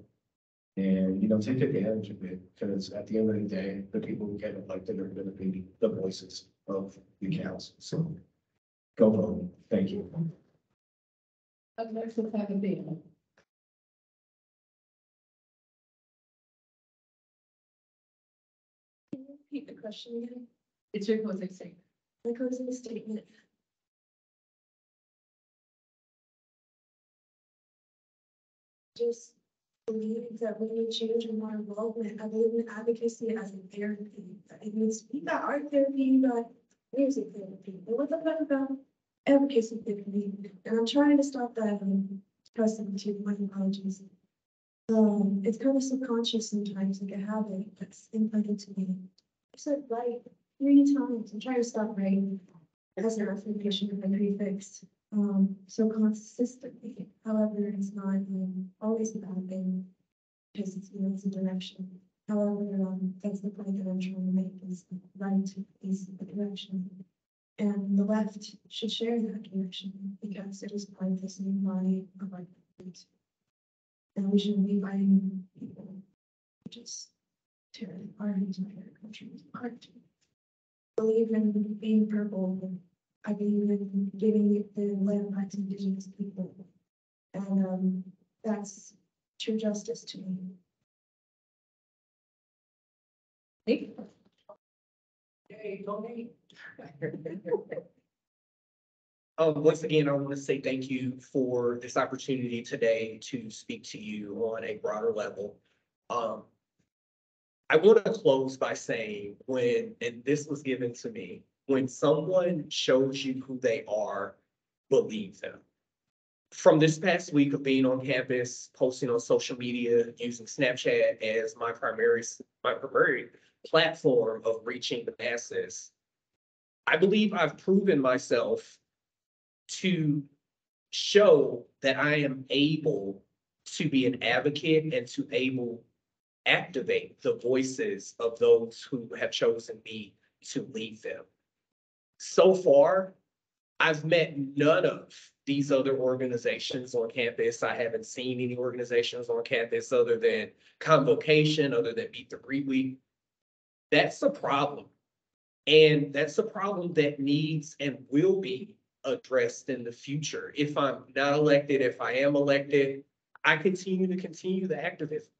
And, you know, take advantage of it because at the end of the day, the people who get elected are going to be the voices of the council. So go vote. Thank you.
Up next, let's have a theme.
Repeat the question again.
It's your closing statement.
My closing statement. Just believe that we need change and more involvement. I believe in advocacy as a therapy. It means we got art therapy, you music therapy. But what about about advocacy therapy? And I'm trying to stop that um precedent to my apologies. Um, it's kind of subconscious sometimes, like a habit that's implanted to me. I said right three times. I'm trying to stop writing as an affirmation of my prefix. Um, so consistently, however, it's not um, always a bad thing. Because it's, you know, it's a direction. However, um, that's the point that I'm trying to make is the right is the direction. And the left should share that direction because it is part of the same body of our. movement. And we shouldn't be fighting people. Just tearing our entire country apart believe in being purple. I believe in giving the land back to indigenous people. And um, that's true justice to me.
Nate?
Hey, Tony. Um, once again, I want to say thank you for this opportunity today to speak to you on a broader level. Um, I want to close by saying when, and this was given to me, when someone shows you who they are, believe them. From this past week of being on campus, posting on social media, using Snapchat as my primary, my primary platform of reaching the masses. I believe I've proven myself to show that I am able to be an advocate and to able activate the voices of those who have chosen me to lead them. So far, I've met none of these other organizations on campus. I haven't seen any organizations on campus other than Convocation, other than Meet the Greet Week. That's a problem. And that's a problem that needs and will be addressed in the future. If I'm not elected, if I am elected, I continue to continue the activism.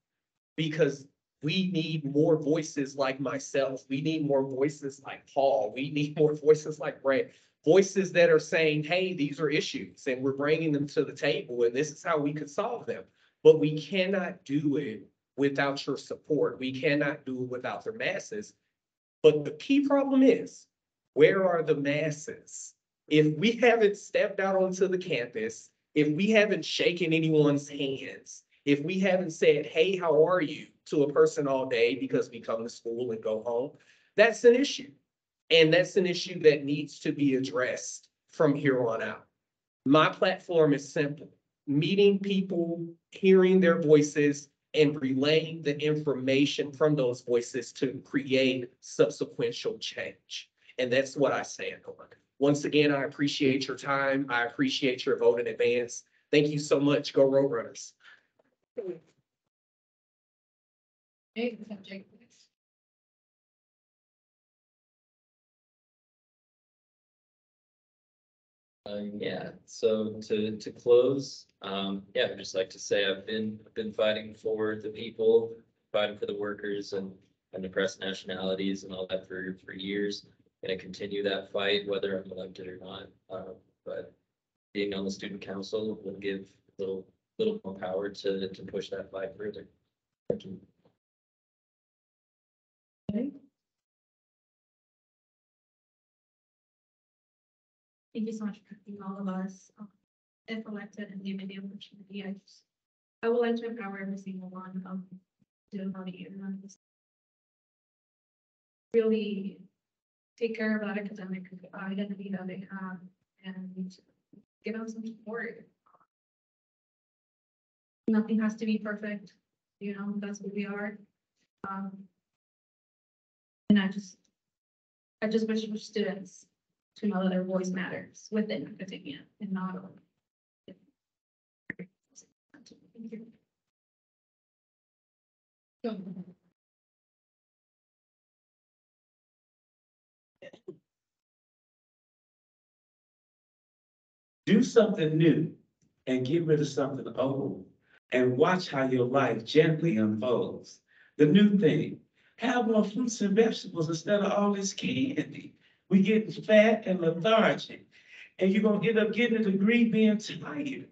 Because we need more voices like myself. We need more voices like Paul. We need more voices like Brett. Voices that are saying, hey, these are issues and we're bringing them to the table and this is how we could solve them. But we cannot do it without your support. We cannot do it without the masses. But the key problem is, where are the masses? If we haven't stepped out onto the campus, if we haven't shaken anyone's hands, if we haven't said, hey, how are you? To a person all day because we come to school and go home, that's an issue. And that's an issue that needs to be addressed from here on out. My platform is simple, meeting people, hearing their voices, and relaying the information from those voices to create subsequential change. And that's what I stand on. Once again, I appreciate your time. I appreciate your vote in advance. Thank you so much. Go Roadrunners.
Um, yeah, so to, to close, um, yeah, I'd just like to say I've been, been fighting for the people, fighting for the workers and, and oppressed nationalities and all that for, for years. Gonna continue that fight, whether I'm elected or not, uh, but being on the student council will give a little, little more power to, to push that fight further. Thank you.
Thank you so much for picking all of us, um, if elected and giving the opportunity. I just, I would like to empower every single one of student body and. Really take care of that academic identity that they have and give them some support. Nothing has to be perfect, you know, that's what we are. Um. And I just, I just wish for students to know that their voice matters within academia and not. on- Thank you.
do something new and get rid of something old and watch how your life gently unfolds. The new thing, have more fruits and vegetables instead of all this candy. We get fat and lethargic and you're gonna end up getting a degree being tired.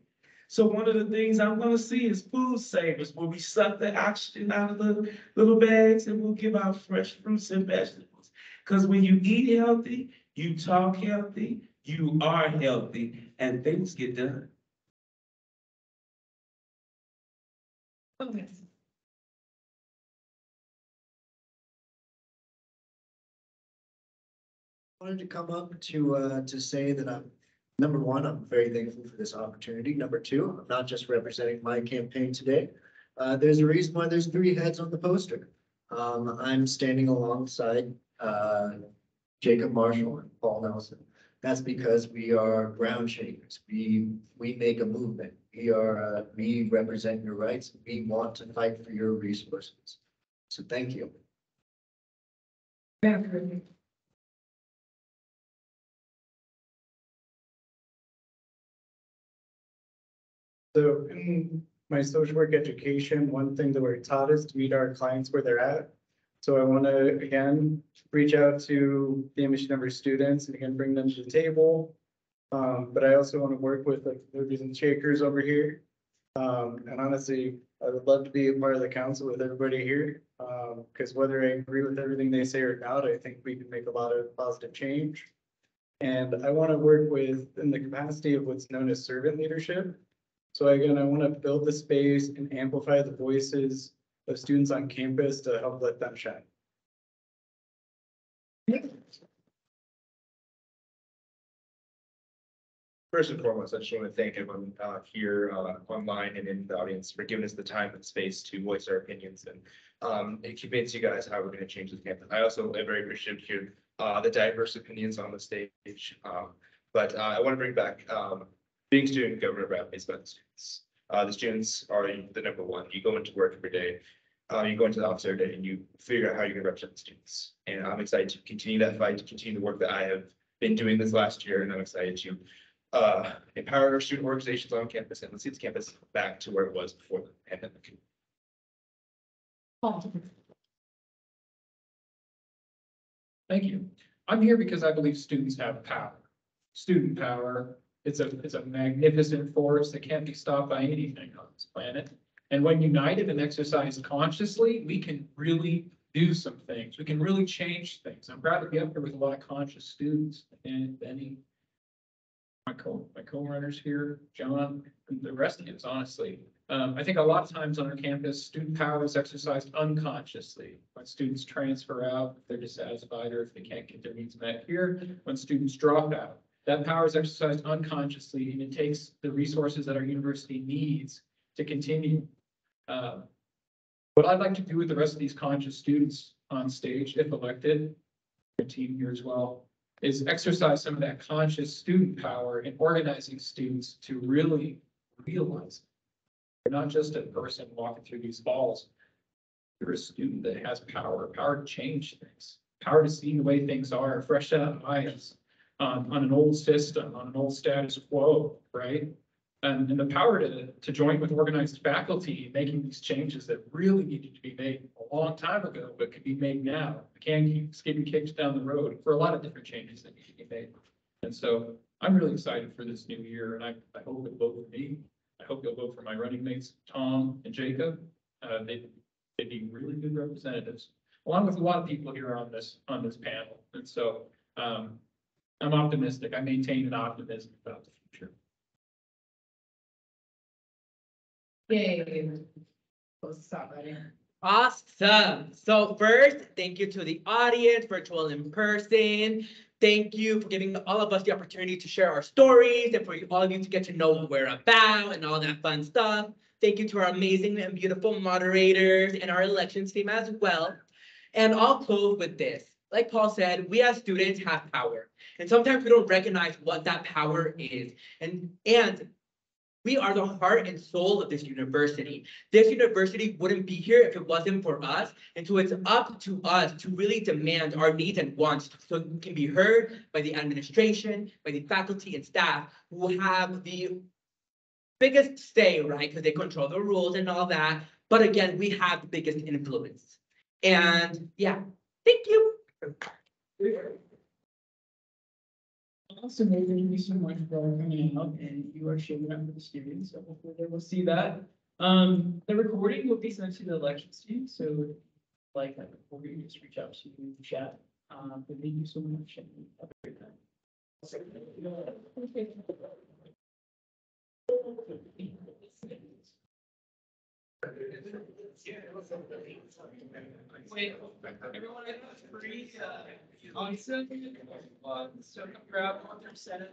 So one of the things I'm gonna see is food savers, where we suck the oxygen out of the little bags and we'll give out fresh fruits and vegetables. Cause when you eat healthy, you talk healthy, you are healthy, and things get done.
Yes.
Wanted to come up to, uh, to say that I'm, number one, I'm very thankful for this opportunity. Number two, I'm not just representing my campaign today. Uh, there's a reason why there's three heads on the poster. Um, I'm standing alongside, uh, Jacob Marshall and Paul Nelson. That's because we are ground shakers. We, we make a movement. We are, uh, we represent your rights. We want to fight for your resources. So thank you.
So in my social work education, one thing that we're taught is to meet our clients where they're at. So I want to, again, reach out to the MSU Denver students and again, bring them to the table. Um, but I also want to work with like movers and shakers over here. Um, and honestly, I would love to be a part of the council with everybody here. Um, because whether I agree with everything they say or not, I think we can make a lot of positive change. And I want to work with, in the capacity of what's known as servant leadership. So again, I want to build the space and amplify the voices of students on campus to help let them shine.
First and foremost, I just want to thank everyone uh, here uh, online and in the audience for giving us the time and space to voice our opinions and um, and convince you guys how we're going to change this campus. I also am very appreciative to uh, the diverse opinions on the stage. Um, But uh, I want to bring back um, being student government rep is about the students. Uh, The students are the number one. You go into work every day. uh, You go into the office every day and you figure out how you're going to represent the students. And I'm excited to continue that fight, to continue the work that I have been doing this last year and I'm excited to uh, empower our student organizations on campus and let's see this campus back to where it was before the pandemic.
Thank you. I'm here because I believe students have power. Student power, it's a, it's a magnificent force that can't be stopped by anything on this planet. And when united and exercised consciously, we can really do some things. We can really change things. I'm proud to be up here with a lot of conscious students and Benny. My co, my co-runners here, John, and the rest of you, honestly. Um, I think a lot of times on our campus, student power is exercised unconsciously. When students transfer out, if they're dissatisfied or if they can't get their needs met here, when students drop out. That power is exercised unconsciously and it takes the resources that our university needs to continue. Um, What I'd like to do with the rest of these conscious students on stage, if elected, your team here as well, is exercise some of that conscious student power in organizing students to really realize you're not just a person walking through these halls. You're a student that has power, power to change things, power to see the way things are, fresh set of eyes on, on an old system, on an old status quo, right? And, and the power to, to join with organized faculty, in making these changes that really needed to be made a long time ago, but could be made now. The can keeps getting kicked down the road for a lot of different changes that need to be made. And so I'm really excited for this new year and I, I hope you'll vote for me. I hope you'll vote for my running mates, Tom and Jacob. Uh, they, they'd be really good representatives, along with a lot of people here on this, on this panel. And so, um, I'm optimistic. I maintain an optimism about the
Yay.
Awesome. So first, thank you to the audience, virtual in person. Thank you for giving all of us the opportunity to share our stories and for all of you to get to know what we're about and all that fun stuff. Thank you to our amazing and beautiful moderators and our elections team as well. And I'll close with this. Like Paul said, we as students have power. And sometimes we don't recognize what that power is. And, and we are the heart and soul of this university. This university wouldn't be here if it wasn't for us. And so it's up to us to really demand our needs and wants so we can be heard by the administration, by the faculty and staff who have the biggest say, right? Because they control the rules and all that. But again, we have the biggest influence. And yeah, thank you.
Well, thank you so much for coming out and you are showing up for the students, so hopefully they will see that. Um, the recording will be sent to the elections team, so like that recording, just reach out to you in the chat. Um, but thank you so much and have a great Wait, everyone, I free, uh, so grab one from Senate.